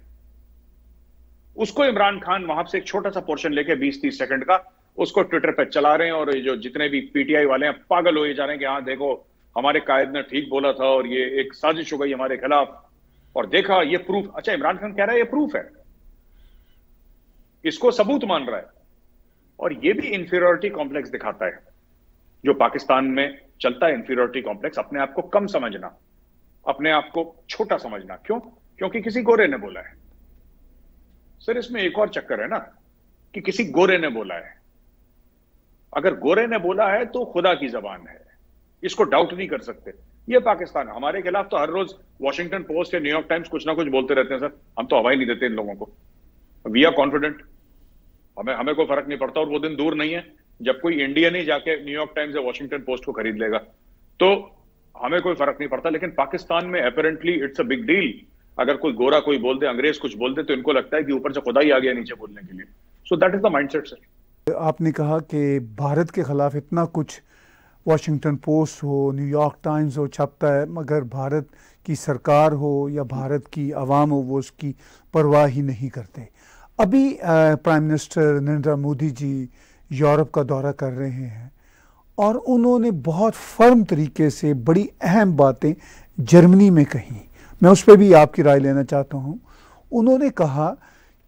उसको इमरान खान वहाँ से एक छोटा सा पोर्शन लेके 20-30 सेकंड का उसको ट्विटर पर चला रहे हैं और जो जितने भी पीटीआई वाले हैं, पागल हो जा रहे हैं कि हाँ देखो, हमारे कायद ने ठीक बोला था और ये एक साजिश हो गई हमारे खिलाफ। और देखा, ये प्रूफ अच्छा इमरान खान कह रहा है, ये प्रूफ है। इसको सबूत मान रहा है। और ये भी इंफीरियोरिटी कॉम्प्लेक्स दिखाता है, जो पाकिस्तान में चलता है इंफीरियोरिटी कॉम्प्लेक्स अपने आप को कम समझना, अपने आप को छोटा समझना। क्यों? क्योंकि किसी गोरे ने बोला है। सर, इसमें एक और चक्कर है ना, कि किसी गोरे ने बोला है। अगर गोरे ने बोला है तो खुदा की जबान है। इसको डाउट नहीं कर सकते। ये पाकिस्तान हमारे खिलाफ तो हर रोज वॉशिंगटन पोस्ट या न्यूयॉर्क टाइम्स कुछ ना कुछ बोलते रहते हैं, सर। हम तो हवा ही नहीं देते इन लोगों को। वी आर कॉन्फिडेंट हमें हमें कोई फ़र्क नहीं पड़ता और वो दिन दूर नहीं है जब कोई इंडियन ही जाके न्यूयॉर्क टाइम्स या वॉशिंगटन पोस्ट को खरीद लेगा। तो हमें कोई फ़र्क नहीं पड़ता, लेकिन पाकिस्तान में apparently it's a big deal अगर कोई गोरा कोई बोल दे, अंग्रेज़ कुछ बोल दे तो इनको लगता है कि ऊपर से खुदा ही आ गया नीचे बोलने के लिए। So that is the mindset sir आपने कहा कि भारत के खिलाफ इतना कुछ वाशिंगटन पोस्ट हो न्यूयॉर्क टाइम्स हो, छपता है, मगर भारत की सरकार हो या भारत की आवाम हो, वो उसकी परवाह ही नहीं करते। अभी prime minister Narendra Modi ji Europe का दौरा कर रहे हैं और उन्होंने बहुत फर्म तरीके से बड़ी अहम बातें जर्मनी में कही। मैं उस पर भी आपकी राय लेना चाहता हूँ। उन्होंने कहा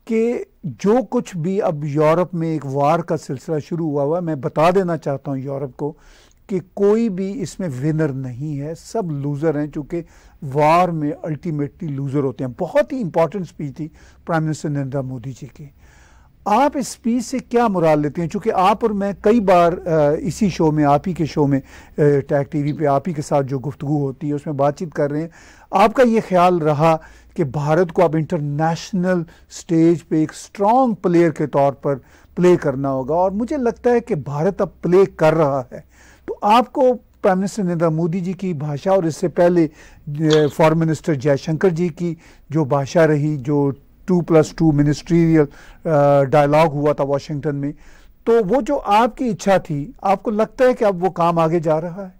कि जो कुछ भी अब यूरोप में एक वार का सिलसिला शुरू हुआ हुआ मैं बता देना चाहता हूँ यूरोप को कि कोई भी इसमें विनर नहीं है। सब लूज़र हैं चूँकि वार में अल्टीमेटली लूज़र होते हैं। बहुत ही इंपॉर्टेंट स्पीच थी प्राइम मिनिस्टर नरेंद्र मोदी जी की। आप इस स्पीच से क्या मुराल लेते हैं? चूँकि आप और मैं कई बार इसी शो में, आप ही के शो में टैग टीवी पे आप ही के साथ जो गुफ्तु होती है, उसमें बातचीत कर रहे हैं। आपका ये ख्याल रहा कि भारत को अब इंटरनेशनल स्टेज पे एक स्ट्रॉन्ग प्लेयर के तौर पर प्ले करना होगा। और मुझे लगता है कि भारत अब प्ले कर रहा है। तो आपको प्राइम मिनिस्टर नरेंद्र मोदी जी की भाषा और इससे पहले फॉरेन मिनिस्टर जयशंकर जी की जो भाषा रही, जो two plus two ministerial dialogue हुआ था वॉशिंगटन में तो वो जो आपकी इच्छा थी, आपको लगता है कि अब वो काम आगे जा रहा है?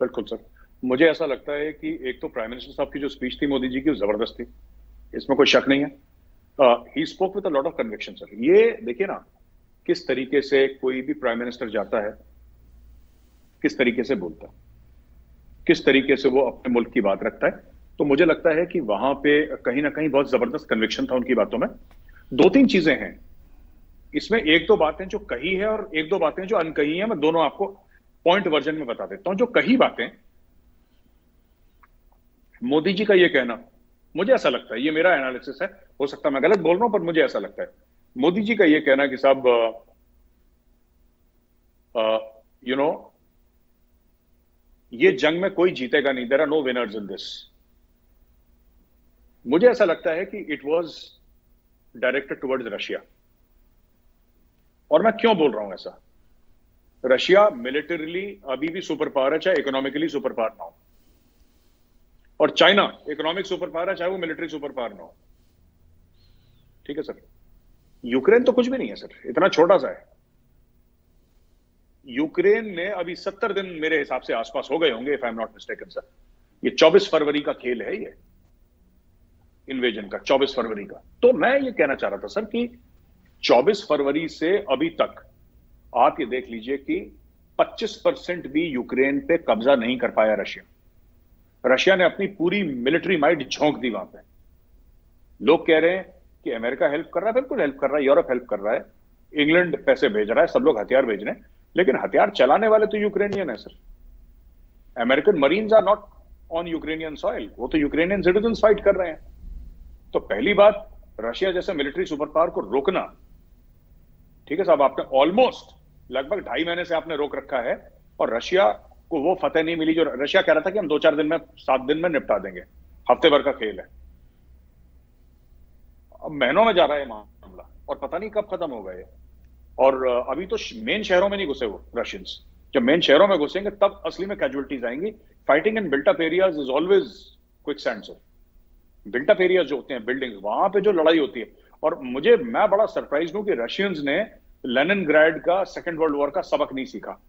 बिल्कुल सर। मुझे ऐसा लगता है कि एक तो प्राइम मिनिस्टर साहब की जो स्पीच थी मोदी जी की ज़बरदस्त थी। इसमें कोई शक नहीं है। He spoke with lot of conviction sir ये देखिए ना, किस तरीके से कोई भी प्राइम मिनिस्टर जाता है किस तरीके से बोलता है? किस तरीके से वो अपने मुल्क की बात रखता है? तो मुझे लगता है कि वहाँ पे कहीं ना कहीं बहुत ज़बरदस्त कन्विक्शन था उनकी बातों में। दो तीन चीज़ें हैं। इसमें एक दो बातें जो कही है और एक दो बातें जो अनकही है, मैं दोनों आपको पॉइंट वर्जन में बता देता हूँ। जो कही बातें, मोदी जी का यह कहना, मुझे ऐसा लगता है, ये मेरा एनालिसिस है, हो सकता है मैं गलत बोल रहा हूँ, पर मुझे ऐसा लगता है। मोदी जी का यह कहना कि साहब यू नो ये जंग में कोई जीतेगा नहीं. There are no winners in this मुझे ऐसा लगता है कि it was directed towards Russia और मैं क्यों बोल रहा हूँ ऐसा? रशिया मिलिटरीली अभी भी सुपर पावर है, चाहे इकोनॉमिकली सुपर पावर ना हो. और चाइना इकोनॉमिक सुपर पावर है, चाहे वो मिलिट्री सुपर पावर ना हो. ठीक है, सर? यूक्रेन तो कुछ भी नहीं है, सर. इतना छोटा सा है. यूक्रेन ने अभी सत्तर दिन मेरे हिसाब से आसपास हो गए होंगे if I am not mistaken sir ये चौबीस फरवरी का खेल है ये। इन्वेजन का 24 फरवरी का। तो मैं ये कहना चाह रहा था सर कि 24 फरवरी से अभी तक आप ये देख लीजिए कि 25 परसेंट भी यूक्रेन पे कब्जा नहीं कर पाया रशिया। रशिया ने अपनी पूरी मिलिट्री माइट झोंक दी वहाँ पे। लोग कह रहे हैं कि अमेरिका हेल्प कर रहा है, बिल्कुल हेल्प कर रहा है, यूरोप हेल्प कर रहा है, इंग्लैंड पैसे भेज रहा है, सब लोग हथियार भेज रहे हैं। लेकिन हथियार चलाने वाले तो यूक्रेनियन है sir American marines are not on Ukrainian soil वो तो यूक्रेनियन सिटीजन फाइट कर रहे हैं. तो पहली बात रशिया जैसे मिलिट्री सुपर पावर को रोकना। ठीक है, साहब, आपने ऑलमोस्ट लगभग ढाई महीने से आपने रोक रखा है और रशिया को वो फतेह नहीं मिली जो रशिया कह रहा था कि हम दो चार दिन में, सात दिन में निपटा देंगे। हफ़्ते भर का खेल है। अब महीनों में जा रहा है मामला और पता नहीं कब खत्म होगा ये। और अभी तो मेन शहरों में नहीं घुसे वो रशियंस जब मेन शहरों में घुसेंगे, तब असली में कैजुअलिटीज आएँगी. Fighting in built up areas is always quicksand sir built up areas जो होते हैं बिल्डिंग वहाँ पे जो लड़ाई होती है. और मुझे, मैं बड़ा सरप्राइज़ हूँ कि रशियंस ने लेनिन का सेकेंड वर्ल्ड वॉर का सबक नहीं सीखा.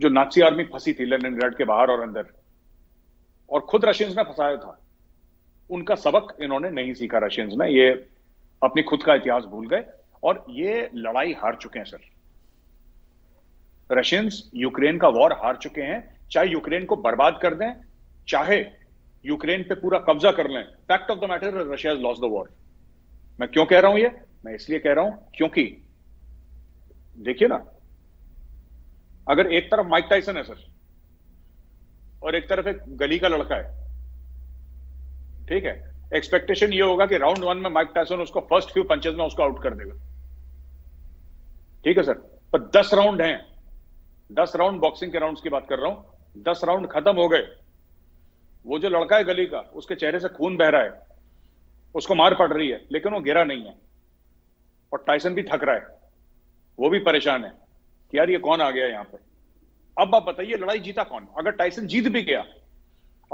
जो नाची आर्मी फंसी थी लेनिन के बाहर और अंदर. और खुद रशियंस ने फंसाया था. उनका सबक इन्होंने नहीं सीखा रशियंस ने. ये अपनी खुद का इतिहास भूल गए. और ये लड़ाई हार चुके हैं, सर। रशियंस यूक्रेन का वॉर हार चुके हैं। चाहे यूक्रेन को बर्बाद कर दें, चाहे यूक्रेन पे पूरा कब्जा कर लें। Fact of the matter Russia lost the war मैं क्यों कह रहा हूँ ये? मैं इसलिए कह रहा हूँ क्योंकि देखिए ना, अगर एक तरफ़ माइक टाइसन है, सर, और एक तरफ़ एक गली का लड़का है, ठीक है? एक्सपेक्टेशन ये होगा कि राउंड वन में माइक टाइसन उसको फ़र्स्ट फ्यू पंचेज में उसको आउट कर देगा। ठीक है, सर। पर दस राउंड हैं। दस राउंड बॉक्सिंग के राउंड्स की बात कर रहा हूँ। दस राउंड खत्म हो गए। वो जो लड़का है गली का, उसके चेहरे से खून बह रहा है। उसको मार पड़ रही है, लेकिन वो गिरा नहीं है। और टाइसन भी थक रहा है। वो भी परेशान है कि यार ये कौन आ गया यहाँ पर अब आप बताइए लड़ाई जीता कौन? अगर टाइसन जीत भी गया,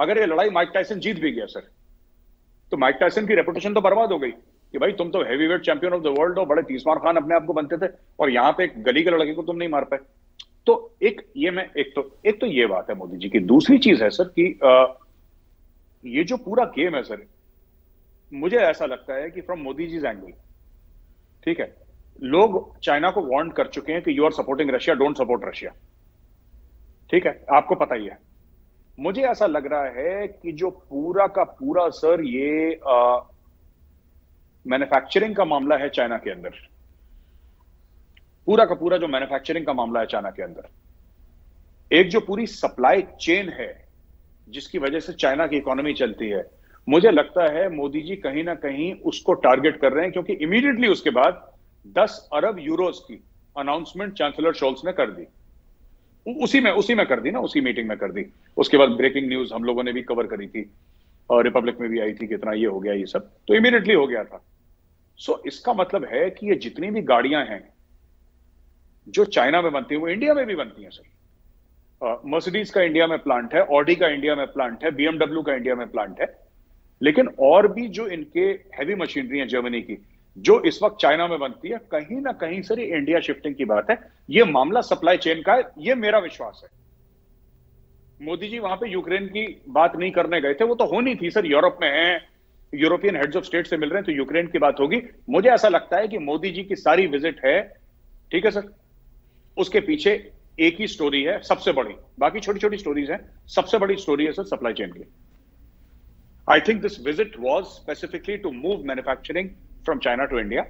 अगर ये लड़ाई माइक टाइसन जीत भी गया, सर तो माइक टाइसन की रेपुटेशन तो बर्बाद हो गई। कि भाई तुम तो heavyweight champion of the world हो बड़े तीसमार खान अपने आप को बनते थे और यहाँ पे एक गली के लड़के को तुम नहीं मार पाए। तो एक ये मैं एक तो एक तो ये बात है मोदी जी की। दूसरी चीज़ है सर कि आ, ये जो पूरा गेम है सर मुझे ऐसा लगता है कि फ्रॉम मोदी जी एंगल ठीक है? लोग चाइना को वार्न कर चुके हैं कि you are supporting Russia don't support Russia ठीक है? आपको पता ही है। मुझे ऐसा लग रहा है कि जो पूरा का पूरा सर ये मैन्युफैक्चरिंग का मामला है चाइना के अंदर। पूरा का पूरा जो मैन्युफैक्चरिंग का मामला है चाइना के अंदर। एक जो पूरी सप्लाई चेन है, जिसकी वजह से चाइना की इकोनॉमी चलती है, मुझे लगता है मोदी जी कहीं ना कहीं उसको टारगेट कर रहे हैं, क्योंकि इमीडिएटली उसके बाद 10 अरब यूरोस की अनाउंसमेंट चांसलर शोल्स ने कर दी। उसी में उसी में कर दी ना, उसी मीटिंग में कर दी। उसके बाद ब्रेकिंग न्यूज़ हम लोगों ने भी कवर करी थी, और रिपब्लिक में भी आई थी कितना ये हो गया, ये सब। तो इमीडिएटली हो गया था। सो इसका मतलब है कि ये जितनी भी गाड़ियाँ हैं जो चाइना में बनती है वो इंडिया में भी बनती हैं सर मर्सिडीज का इंडिया में प्लांट है ऑडी का इंडिया में प्लांट है बीएमडब्ल्यू का इंडिया में प्लांट है लेकिन और भी जो इनके हैवी मशीनरी है जर्मनी की जो इस वक्त चाइना में बनती है कहीं ना कहीं सर ये इंडिया शिफ्टिंग की बात है ये मामला सप्लाई चेन का है ये मेरा विश्वास है मोदी जी वहाँ पे यूक्रेन की बात नहीं करने गए थे वो तो होनी थी सर यूरोप में है यूरोपियन हेड्स ऑफ़ स्टेट से मिल रहे हैं तो यूक्रेन की बात होगी। मुझे ऐसा लगता है कि मोदी जी की सारी विज़िट है, ठीक है सर? उसके पीछे एक ही स्टोरी है, सबसे बड़ी। बाकी छोटी छोटी स्टोरीज हैं, सबसे बड़ी स्टोरी है सर सप्लाई चेन की। I think this visit was specifically to move manufacturing from China to India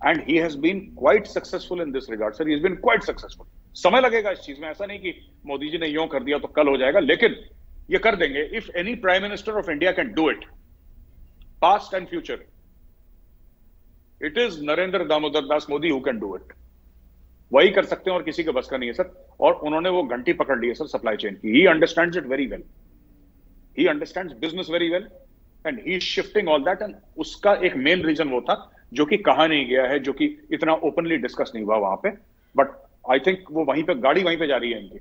and he has been quite successful in this regard sir been quite successful समय लगेगा इस चीज़ में। ऐसा नहीं कि मोदी जी ने यो कर दिया तो कल हो जाएगा, लेकिन ये कर देंगे। If any prime minister of India can do it past and future it is Narendra Damodar Das Modi who can do it वही कर सकते हैं और किसी के बस का नहीं है, सर। और उन्होंने वो घंटी पकड़ ली है, सर सप्लाई चेन की। He understand it very well he understand business very well and he shifting all that and उसका एक मेन रीजन वो था, जो कि कहा नहीं गया है, जो कि इतना ओपनली डिस्कस नहीं हुआ वहाँ पे। बट आई थिंक वो वहीं पे, गाड़ी वहीं पे जा रही है इनकी।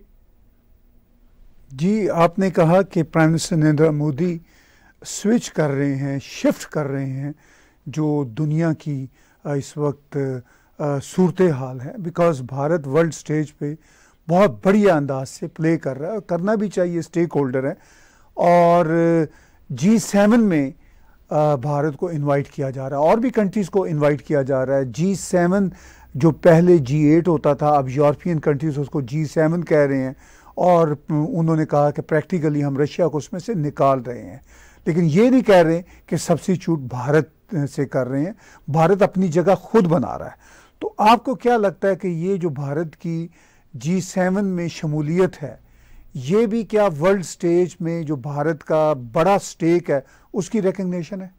जी, आपने कहा कि prime minister Narendra Modi switch कर रहे हैं शिफ्ट कर रहे हैं, जो दुनिया की इस वक्त सूरत हाल है। बिकॉज़ भारत वर्ल्ड स्टेज पे बहुत बढ़िया अंदाज से प्ले कर रहा है और करना भी चाहिए स्टेक होल्डर है। और जी सेवन में भारत को इनवाइट किया जा रहा है। और भी कंट्रीज़ को इनवाइट किया जा रहा है। जी सेवन जो पहले जी एट होता था, अब यूरोपियन कंट्रीज़ उसको जी सेवन कह रहे हैं। और, उन्होंने कहा कि प्रैक्टिकली हम रशिया को उसमें से निकाल रहे हैं। लेकिन ये नहीं कह रहे कि सब्सिट्यूट भारत से कर रहे हैं। भारत अपनी जगह खुद बना रहा है। तो आपको क्या लगता है कि ये जो भारत की जी सेवन में शमूलियत है, ये भी क्या वर्ल्ड स्टेज में जो भारत का बड़ा स्टेक है, उसकी रिकग्निशन है?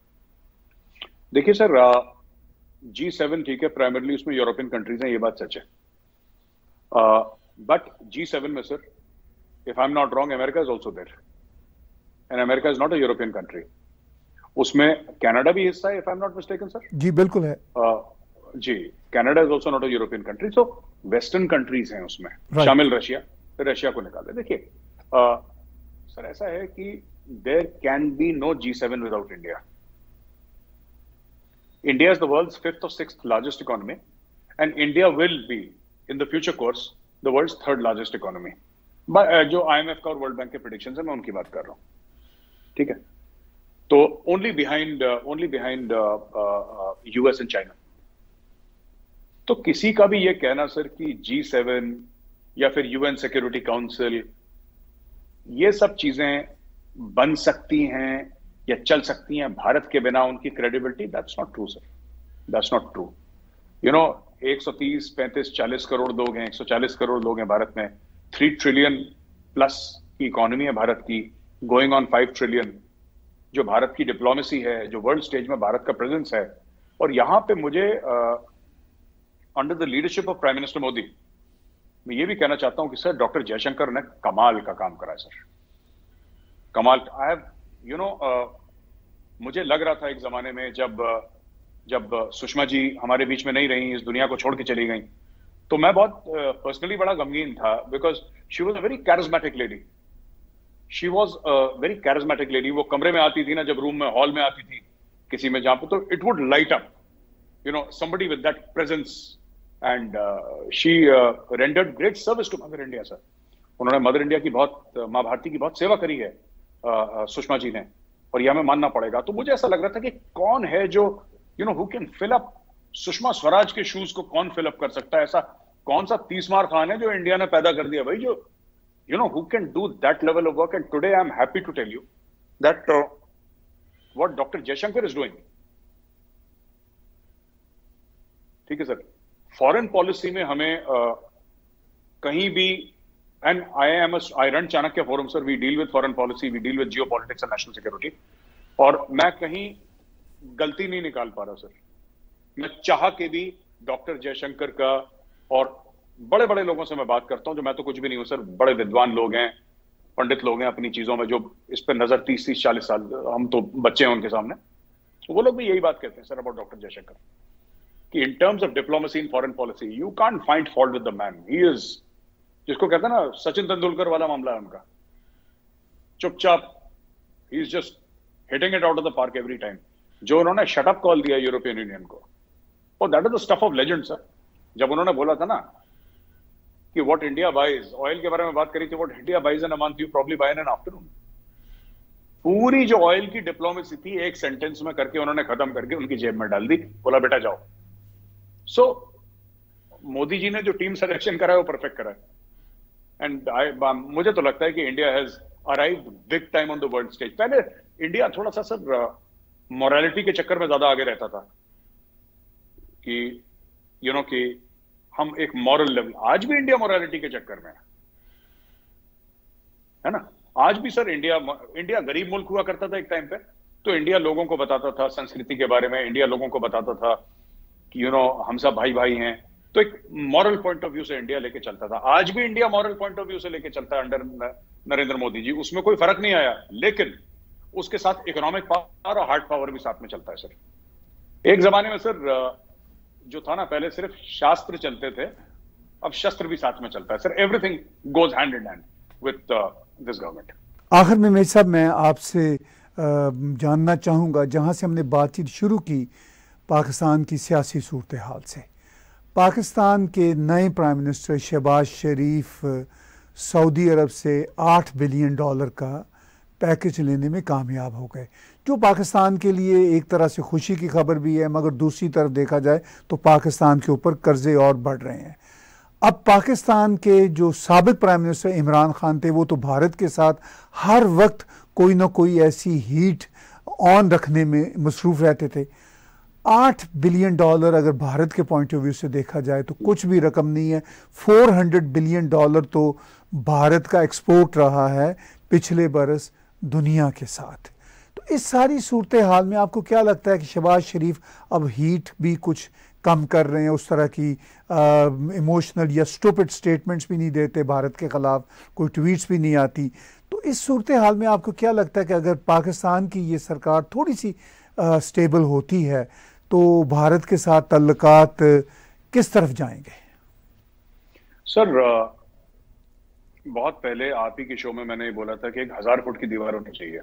देखिए सर जी सेवन ठीक है प्राइमरली उसमें यूरोपियन कंट्रीज़ हैं, ये बात सच है। बट जी सेवन में sir if I am not wrong America is also there and America is not a European country उसमें कनाडा भी हिस्सा है if I am not mistaken sir जी बिल्कुल है। Uh, ji Canada is also not a European country so western countries हैं उसमें। Right. शामिल रशिया। फिर रशिया को निकाल दे। देखिए सर ऐसा है कि there can be no G seven without India India is the world fifth और six largest economy and India will be in the future course the world third largest economy जो आई एम एफ़ का और वर्ल्ड बैंक के प्रोडिक्शन है मैं उनकी बात कर रहा हूँ। ठीक है? तो only behind only behind US and China तो किसी का भी ये कहना, सर, कि जी सेवन या फिर यूएन सिक्योरिटी काउंसिल ये सब चीज़ें बन सकती हैं या चल सकती हैं भारत के बिना उनकी credibility that's not true sir that's not true you know 130 35 40 crore लोग हैं 140 करोड़ लोग हैं भारत में. थ्री ट्रिलियन प्लस की इकोनॉमी है भारत की. गोइंग ऑन फाइव ट्रिलियन जो भारत की डिप्लोमेसी है जो वर्ल्ड स्टेज में भारत का प्रेजेंस है और यहाँ पे मुझे under the leadership of prime minister Modi मैं ये भी कहना चाहता हूँ कि सर डॉक्टर जयशंकर ने कमाल का काम करा है सर कमाल आई हैव यू नो मुझे लग रहा था एक जमाने में जब जब सुषमा जी हमारे बीच में नहीं रही इस दुनिया को छोड़ के चली गई तो मैं बहुत पर्सनली uh, बड़ा गमगीन था because she was a very charismatic lady she was very charismatic lady वो कमरे में आती थी ना जब रूम में हॉल में आती थी किसी में जहाँ पर तो it would light up you know somebody with that presence and she rendered great service to mother India sir उन्होंने मदर इंडिया की बहुत माँ भारती की बहुत सेवा करी है uh, सुषमा जी ने। और यह हमें मानना पड़ेगा तो मुझे ऐसा लग रहा था कि कौन है जो you know who can fill up Sushma Swaraj के शूज़ को कौन फिल अप कर सकता है? ऐसा कौन सा तीसमार खान है जो इंडिया ने पैदा कर दिया? भाई जो you know who can do that level of work and today I am happy to tell you that what doctor Jaishankar is doing ठीक है सर फॉरेन पॉलिसी में हमें uh, कहीं भी and I am I run Chanakya forum sir we deal with foreign policy we deal with geopolitics and national security और मैं कहीं गलती नहीं निकाल पा रहा सर मैं चाह के भी डॉक्टर जयशंकर का और बड़े बड़े लोगों से मैं बात करता हूँ, जो मैं तो कुछ भी नहीं हूँ, सर, बड़े विद्वान लोग हैं, पंडित लोग हैं अपनी चीज़ों में, जो इस पर नज़र तीस तीस चालीस साल, हम तो बच्चे हैं उनके सामने, वो लोग भी यही बात कहते हैं, सर अबाउट डॉक्टर जयशंकर कि in terms of diplomacy in foreign policy you can't find fault with the man he is जिसको कहते हैं ना, सचिन तेंदुलकर वाला मामला है उनका। चुपचाप he is just hitting it out of the park every time जो उन्होंने शटअप कॉल दिया यूरोपियन यूनियन को। और that is the stuff of legend sir जब उन्होंने बोला था ना कि व्हाट इंडिया बाइज ऑयल के बारे में बात करी थी what India buys in a month you probably buy an afternoon पूरी जो ऑयल की डिप्लोमेसी थी एक सेंटेंस में करके उन्होंने खत्म करके उनकी जेब में डाल दी बोला बेटा जाओ. सो so, मोदी जी ने जो टीम सिलेक्शन करा है वो परफेक्ट करा है। एंड मुझे तो लगता है कि India has arrive big time on the world stage पहले इंडिया थोड़ा सा सर मोरालिटी के चक्कर में ज़्यादा आगे रहता था। कि यू you नो know, कि हम एक मॉरल लेवल आज भी इंडिया मोरालिटी के चक्कर में है। ना? आज भी सर इंडिया इंडिया गरीब मुल्क हुआ करता था एक टाइम पे। तो इंडिया लोगों को बताता था, संस्कृति के बारे में इंडिया लोगों को बताता था कि यू नो हम सब भाई भाई हैं। तो एक मॉरल पॉइंट ऑफ़ व्यू से इंडिया लेके चलता था। आज भी India moral point of view से लेके चलता है अंडर नरेंद्र मोदी जी। उसमें कोई फ़र्क नहीं आया। लेकिन उसके साथ इकोनॉमिक पावर और हार्ड पावर भी साथ में चलता है सर एक जमाने में सर जो था ना, पहले सिर्फ़ शास्त्र चलते थे, अब शस्त्र भी साथ में चलता है। Sir everything goes hand in hand with this government आखिर में मेरे साहब, मैं आपसे जानना चाहूँगा, जहाँ से हमने बातचीत शुरू की पाकिस्तान की सियासी सूरत हाल से। पाकिस्तान के नए prime minister Shahbaz Sharif, Saudi Arab से आठ बिलियन डॉलर का पैकेज लेने में कामयाब हो गए। जो पाकिस्तान के लिए एक तरह से खुशी की खबर भी है, मगर दूसरी तरफ़ देखा जाए तो पाकिस्तान के ऊपर कर्जे और बढ़ रहे हैं। अब पाकिस्तान के जो सबक प्राइम मिनिस्टर इमरान खान थे, वो तो भारत के साथ हर वक्त कोई ना कोई ऐसी हीट ऑन रखने में मसरूफ़ रहते थे। आठ बिलियन डॉलर अगर भारत के पॉइंट ऑफ़ व्यू से देखा जाए तो कुछ भी रकम नहीं है। फोर हंड्रेड बिलियन डॉलर तो भारत का एक्सपोर्ट रहा है पिछले बरस दुनिया के साथ। इस सारी सूरत हाल में आपको क्या लगता है कि शहबाज शरीफ अब हीट भी कुछ कम कर रहे हैं? उस तरह की इमोशनल या स्टूपिड स्टेटमेंट्स भी नहीं देते भारत के ख़िलाफ़, कोई ट्वीट्स भी नहीं आती। तो इस सूरत हाल में आपको क्या लगता है कि अगर पाकिस्तान की ये सरकार थोड़ी सी स्टेबल होती है तो भारत के साथ तल्लकात किस तरफ़ जाएँगे? सर बहुत पहले आप ही के शो में मैंने बोला था कि एक हज़ार फुट की दीवार होनी चाहिए।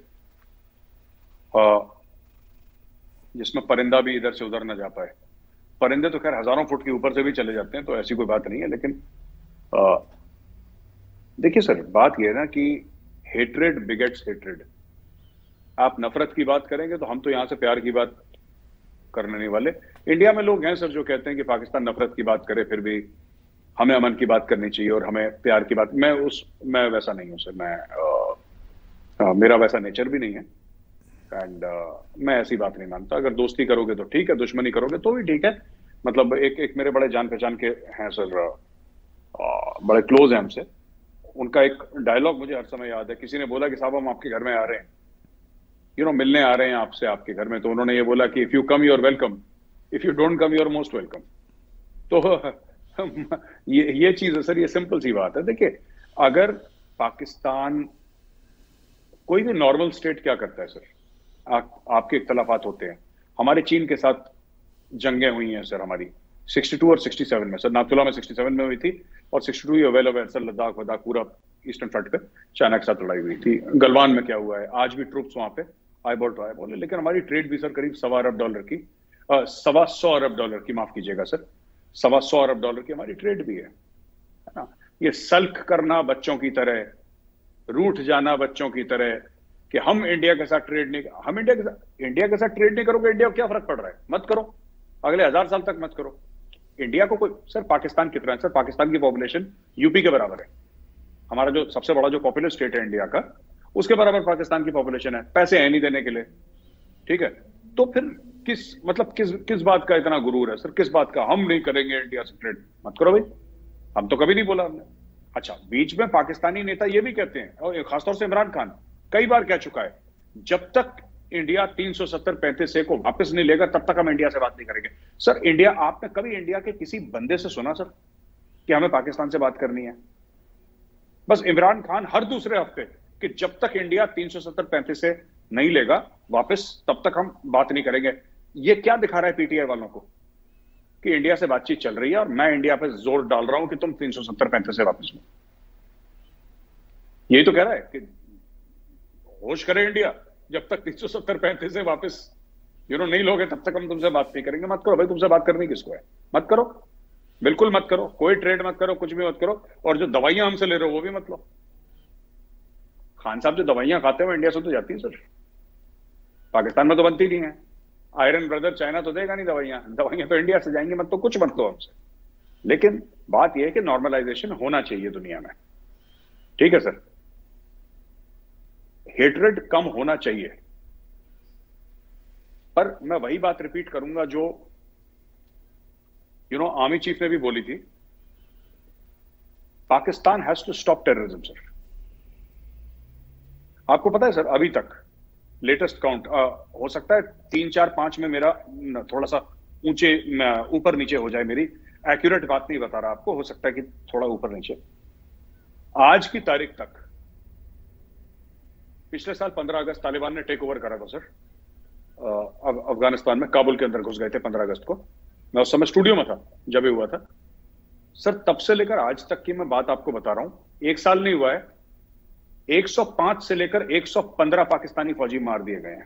जिसमें परिंदा भी इधर से उधर ना जा पाए। परिंदे तो खैर हज़ारों फुट के ऊपर से भी चले जाते हैं तो ऐसी कोई बात नहीं है लेकिन देखिए सर बात यह है ना कि हेट्रेड बिगेट्स हेट्रेड आप नफरत की बात करेंगे तो हम तो यहाँ से प्यार की बात करने नहीं वाले। इंडिया में लोग हैं सर जो कहते हैं कि पाकिस्तान नफरत की बात करे फिर भी हमें अमन की बात करनी चाहिए और हमें प्यार की बात मैं उस मैं वैसा नहीं हूँ सर मैं आ, आ, मेरा वैसा नेचर भी नहीं है। एंड uh, मैं ऐसी बात नहीं मानता। अगर दोस्ती करोगे तो ठीक है दुश्मनी करोगे तो भी ठीक है। मतलब एक एक मेरे बड़े जान पहचान के हैं सर uh, बड़े क्लोज हैं हमसे। उनका एक डायलॉग मुझे हर समय याद है। किसी ने बोला कि साहब हम आपके घर में आ रहे हैं। यू नो मिलने आ रहे हैं आपसे आपके घर में। तो उन्होंने ये बोला कि if you come you're welcome if you don't come you're most welcome तो ये ये चीज़ है सर ये सिंपल सी बात है। देखिए अगर पाकिस्तान कोई भी नॉर्मल स्टेट क्या करता है सर? आपके इख्तलाफात होते हैं। हमारे चीन के साथ जंगें हुई हैं सर हमारी। 62 और 67 में सर नाथुला में 67 में हुई थी और 62 ये वेल अवेयर सर लद्दाख वद्दाख पूरा ईस्टर्न फ्रंट पे चाइना के साथ लड़ाई हुई थी। गलवान में क्या हुआ है? आज भी ट्रुप्स वहाँ पे आई बोल रहा है बोले लेकिन हमारी ट्रेड भी सर करीब सवा अरब डॉलर की आ, सवा सौ अरब डॉलर की माफ़ कीजिएगा सर सवा सौ अरब डॉलर की हमारी ट्रेड भी है ना? ये सल्क करना बच्चों की तरह रूठ जाना बच्चों की तरह कि हम इंडिया के साथ ट्रेड नहीं हम इंडिया के साथ इंडिया के साथ ट्रेड नहीं करोगे इंडिया को क्या फ़र्क पड़ रहा है? मत करो। अगले हज़ार साल तक मत करो। इंडिया को कोई सर, पाकिस्तान कितना है सर, पाकिस्तान की पॉपुलेशन यूपी के बराबर है। हमारा जो सबसे बड़ा जो पॉपुलर स्टेट है इंडिया का, उसके बराबर पाकिस्तान की पॉपुलेशन है, पैसे है नहीं देने के लिए। ठीक है? तो फिर किस मतलब किस किस बात का इतना गुरूर है? सर, किस बात का हम नहीं करेंगे इंडिया से ट्रेड मत करो भाई। हम तो कभी नहीं बोला हमने। अच्छा बीच में पाकिस्तानी नेता ये भी कहते हैं, और खासतौर से इमरान खान। कई बार कह चुका है, जब तक इंडिया 370 पैंतीस से को वापस नहीं लेगा, तब तक हम इंडिया से बात नहीं करेंगे। सर, इंडिया, आपने कभी इंडिया के किसी बंदे से सुना, सर, कि हमें पाकिस्तान से बात करनी है? बस इमरान खान हर दूसरे हफ़्ते कि जब तक इंडिया 370 पैंतीस से नहीं लेगा, वापस, तब तक हम बात नहीं करेंगे। ये क्या दिखा रहा है पीटीआई वालों को? कि इंडिया से बातचीत चल रही है और मैं इंडिया पे ज़ोर डाल रहा हूँ कि तुम 370 पैंतीस से वापस लो यही तो कह रहा है कि होश करे इंडिया। जब तक तीन सौ सत्तर पैंतीस से वापस यू नो नहीं लोगे, तब तक हम तुमसे बात नहीं करेंगे। मत करो भाई, तुमसे बात करनी किसको है? मत करो। बिल्कुल मत करो। कोई ट्रेड मत करो, कुछ भी मत करो। और जो दवाइयाँ हमसे ले रहे हो, वो भी मत लो। खान साहब जो दवाइयाँ खाते हैं इंडिया से तो जाती है सर। पाकिस्तान में तो बनती नहीं है। आयरन ब्रदर चाइना तो देगा नहीं दवाइयाँ। दवाइयाँ तो इंडिया से जाएँगी, मत तो कुछ मत लो हमसे। लेकिन बात यह है कि नॉर्मलाइजेशन होना चाहिए दुनिया में। ठीक है सर? हेटरेड कम होना चाहिए। पर मैं वही बात रिपीट करूँगा जो यू नो आर्मी चीफ ने भी बोली थी। Pakistan has to stop terrorism sir आपको पता है सर अभी तक लेटेस्ट काउंट हो सकता है तीन, चार, पाँच में मेरा थोड़ा सा ऊँचे ऊपर नीचे हो जाए मेरी। एक्यूरेट बात नहीं बता रहा आपको, हो सकता है कि थोड़ा ऊपर नीचे। आज की तारीख तक पिछले साल 15 अगस्त तालिबान ने टेक ओवर करा था सर अब अफ़गानिस्तान में काबुल के अंदर घुस गए थे 15 अगस्त को। मैं उस समय स्टूडियो में था, जब ये हुआ था। सर तब से लेकर आज तक की मैं बात आपको बता रहा हूँ, एक साल नहीं हुआ है। 105 से लेकर 115 पाकिस्तानी फौजी मार दिए गए हैं।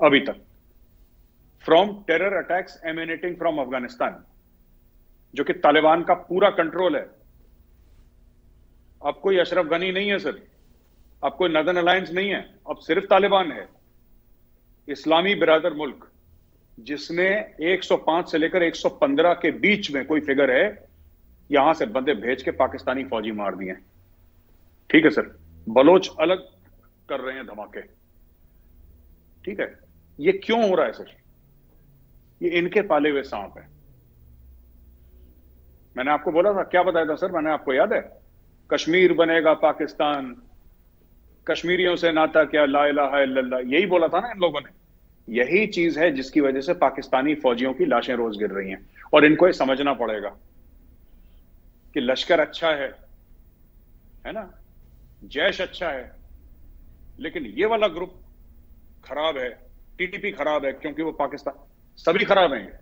अभी तक। From terror attacks emanating from Afghanistan, जो कि तालिबान का पूरा कंट्रोल है। अब कोई अशरफ गनी नहीं है सर अब कोई नदन अलायंस नहीं है, अब सिर्फ़ तालिबान है। इस्लामी बिरादर मुल्क, जिसने 105 से लेकर 115 के बीच में कोई फिगर है, यहाँ से बंदे भेज के पाकिस्तानी फौजी मार दिए ठीक है सर, बलोच अलग कर रहे हैं धमाके। ठीक है, ये क्यों हो रहा है सर? ये इनके पाले हुए सांप है। मैंने आपको बोला था, क्या बताया था सर? मैंने आपको याद है? कश्मीर बनेगा पाकिस्तान कश्मीरियों से नाता क्या, ला इला यही बोला था ना इन लोगों ने। यही चीज़ है जिसकी वजह से पाकिस्तानी फौजियों की लाशें रोज गिर रही हैं। और इनको ये समझना पड़ेगा कि लश्कर अच्छा है है ना? जैश अच्छा है, लेकिन ये वाला ग्रुप खराब है, टीटीपी खराब है, क्योंकि वो पाकिस्तान, सभी खराब हैं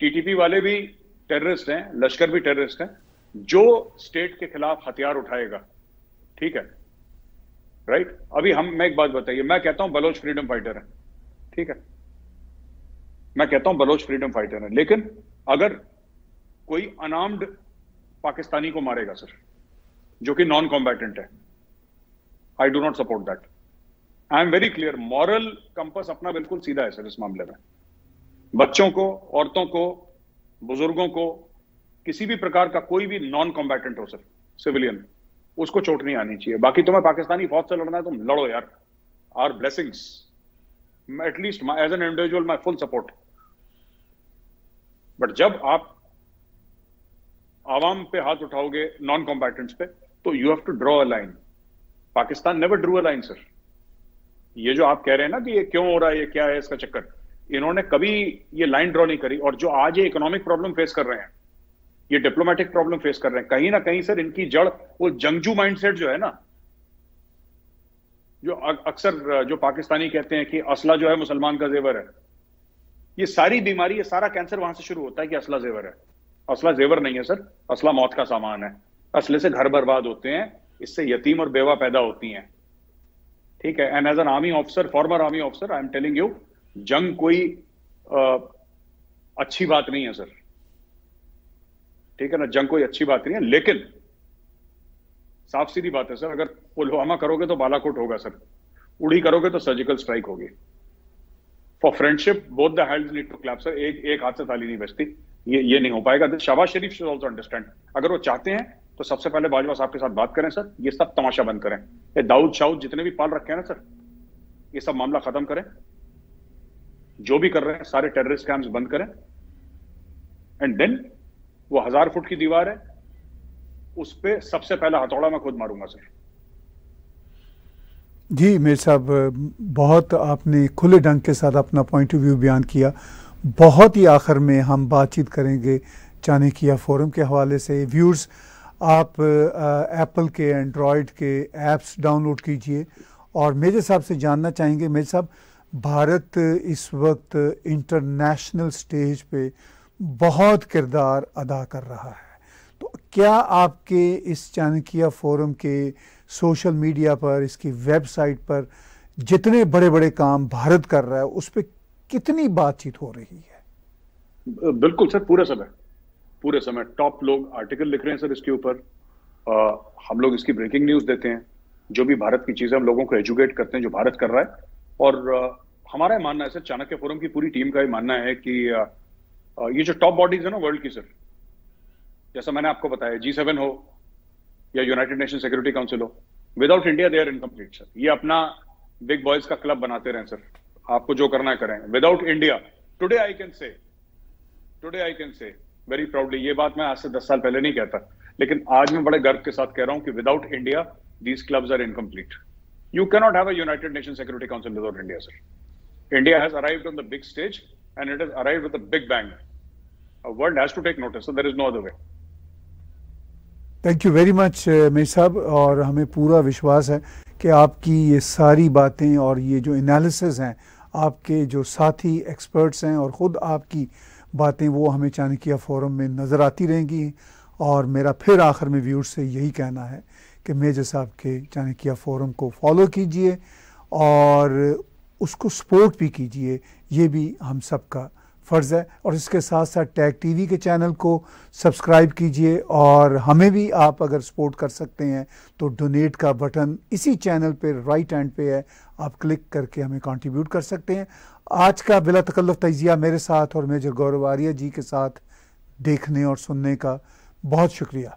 टीटीपी वाले भी टेररिस्ट हैं, लश्कर भी टेररिस्ट हैं, जो स्टेट के खिलाफ हथियार उठाएगा, ठीक है? राइट अभी हम, मैं एक बात बताइए, मैं कहता हूँ बलोच फ्रीडम फाइटर है। ठीक है? मैं कहता हूँ बलोच फ्रीडम फाइटर है। लेकिन अगर कोई अनार्म्ड पाकिस्तानी को मारेगा सर जो कि नॉन कॉम्बैटेंट है I do not support that I am very clear moral compass अपना बिल्कुल सीधा है सर इस मामले में। बच्चों को, औरतों को, बुज़ुर्गों को, किसी भी प्रकार का कोई भी नॉन कॉम्बैटेंट हो सर सिविलियन उसको चोट नहीं आनी चाहिए। बाकी तुम्हें पाकिस्तानी फौज से लड़ना है, तुम लड़ो यार। Our blessings at least as an individual my full support but जब आप आवाम पे हाथ उठाओगे नॉन कॉम्बैटेंट्स पे तो you have to draw a line Pakistan never drew a line sir ये जो आप कह रहे हैं ना कि ये क्यों हो रहा है, ये क्या है, इसका चक्कर। इन्होंने कभी ये लाइन ड्रॉ नहीं करी, और जो आज ये इकोनॉमिक प्रॉब्लम फेस कर रहे हैं ये डिप्लोमेटिक प्रॉब्लम फेस कर रहे हैं। कहीं ना कहीं सर इनकी जड़ वो जंगजू माइंडसेट जो है ना जो अक्सर जो पाकिस्तानी कहते हैं कि असला जो है मुसलमान का जेवर है। ये सारी बीमारी ये सारा कैंसर वहाँ से शुरू होता है कि असला जेवर है। असला जेवर नहीं है सर असला मौत का सामान है। असले से घर बर्बाद होते हैं। इससे यतीम और बेवा पैदा होती हैं। ठीक है? And as an army officer former army officer I am telling you जंग कोई आ, अच्छी बात नहीं है सर ठीक है ना, जंग कोई अच्छी बात नहीं है, लेकिन साफ़ सीधी बात है सर, अगर पुलवामा करोगे तो बालाकोट होगा सर, उड़ी करोगे तो सर्जिकल स्ट्राइक होगी। For friendship both the hands need to clap sir एक एक हाथ से ताली नहीं बचती ये ये नहीं हो पाएगा। Shahbaz Sharif should also understand अगर वो चाहते हैं तो सबसे पहले बाजवा साहब के साथ बात करें, सर, ये सब तमाशा बंद करें। ये दाऊद शाउद जितने भी पाल रखे हैं ना, सर, ये सब मामला खत्म करें। जो भी कर रहे हैं, सारे टेररिस्ट कैंप्स बंद करें। एंड देन वो हज़ार फुट की दीवार है, उस पर सबसे पहला हथौड़ा मैं खुद मारूँगा, सर। जी, मेरे साहब, बहुत आपने खुले ढंग के साथ अपना पॉइंट ऑफ़ व्यू बयान किया। बहुत ही आखिर में हम बातचीत करेंगे चाणक्य फोरम के हवाले से। व्यूर्स आप एप्पल के एंड्रॉयड के ऐप्स डाउनलोड कीजिए। और मेरे साहब से जानना चाहेंगे, मेरे साहब, भारत इस वक्त इंटरनेशनल स्टेज पे बहुत किरदार अदा कर रहा है। तो क्या आपके इस चाणक्य फोरम के सोशल मीडिया पर इसकी वेबसाइट पर जितने बड़े बड़े काम भारत कर रहा है उस पर कितनी बातचीत हो रही है? बिल्कुल सर पूरे समय। पूरे समय टॉप लोग आर्टिकल लिख रहे हैं सर इसके ऊपर। हम लोग इसकी ब्रेकिंग न्यूज़ देते हैं। जो भी भारत की चीज़ें हम लोगों को एजुकेट करते हैं जो भारत कर रहा है। और आ, हमारा मानना है सर चाणक्य फोरम की पूरी टीम का ये मानना है कि आ, ये जो टॉप बॉडीज है ना वर्ल्ड की सर जैसा मैंने आपको बताया जी सेवन हो, या यूनाइटेड नेशन सिक्योरिटी काउंसिल हो without India they are incomplete sir ये अपना बिग बॉयज़ का क्लब बनाते रहे सर आपको जो करना है करें। Without India today I can say today I can say very proudly ये बात मैं आज से दस साल पहले नहीं कहता, लेकिन आज मैं बड़े गर्व के साथ कह रहा हूँ कि without India these clubs are incomplete you cannot have a United Nation Security Council without India sir India has arrived on the big stage and it is arrived with big bang world has to take notice so there is no other way thank you very much मेर साहब और हमें पूरा विश्वास है कि आपकी ये सारी बातें और ये जो एनालिसिस हैं, आपके जो साथी एक्सपर्ट्स हैं और ख़ुद आपकी बातें, वो हमें चाणक्य फोरम में नज़र आती रहेंगी। और मेरा फिर आखिर में व्यूर्स से यही कहना है कि मेजर साहब के चाणक्य फोरम को फॉलो कीजिए और उसको सपोर्ट भी कीजिए, ये भी हम सब का फ़र्ज़ है और इसके साथ साथ टैग टीवी के चैनल को सब्सक्राइब कीजिए और हमें भी आप अगर सपोर्ट कर सकते हैं तो डोनेट का बटन इसी चैनल पे राइट हैंड पे है। आप क्लिक करके हमें कंट्रीब्यूट कर सकते हैं। आज का बिला तकल्लुफ़ तजिया मेरे साथ और मेजर गौरव आर्या जी के साथ देखने और सुनने का बहुत शुक्रिया।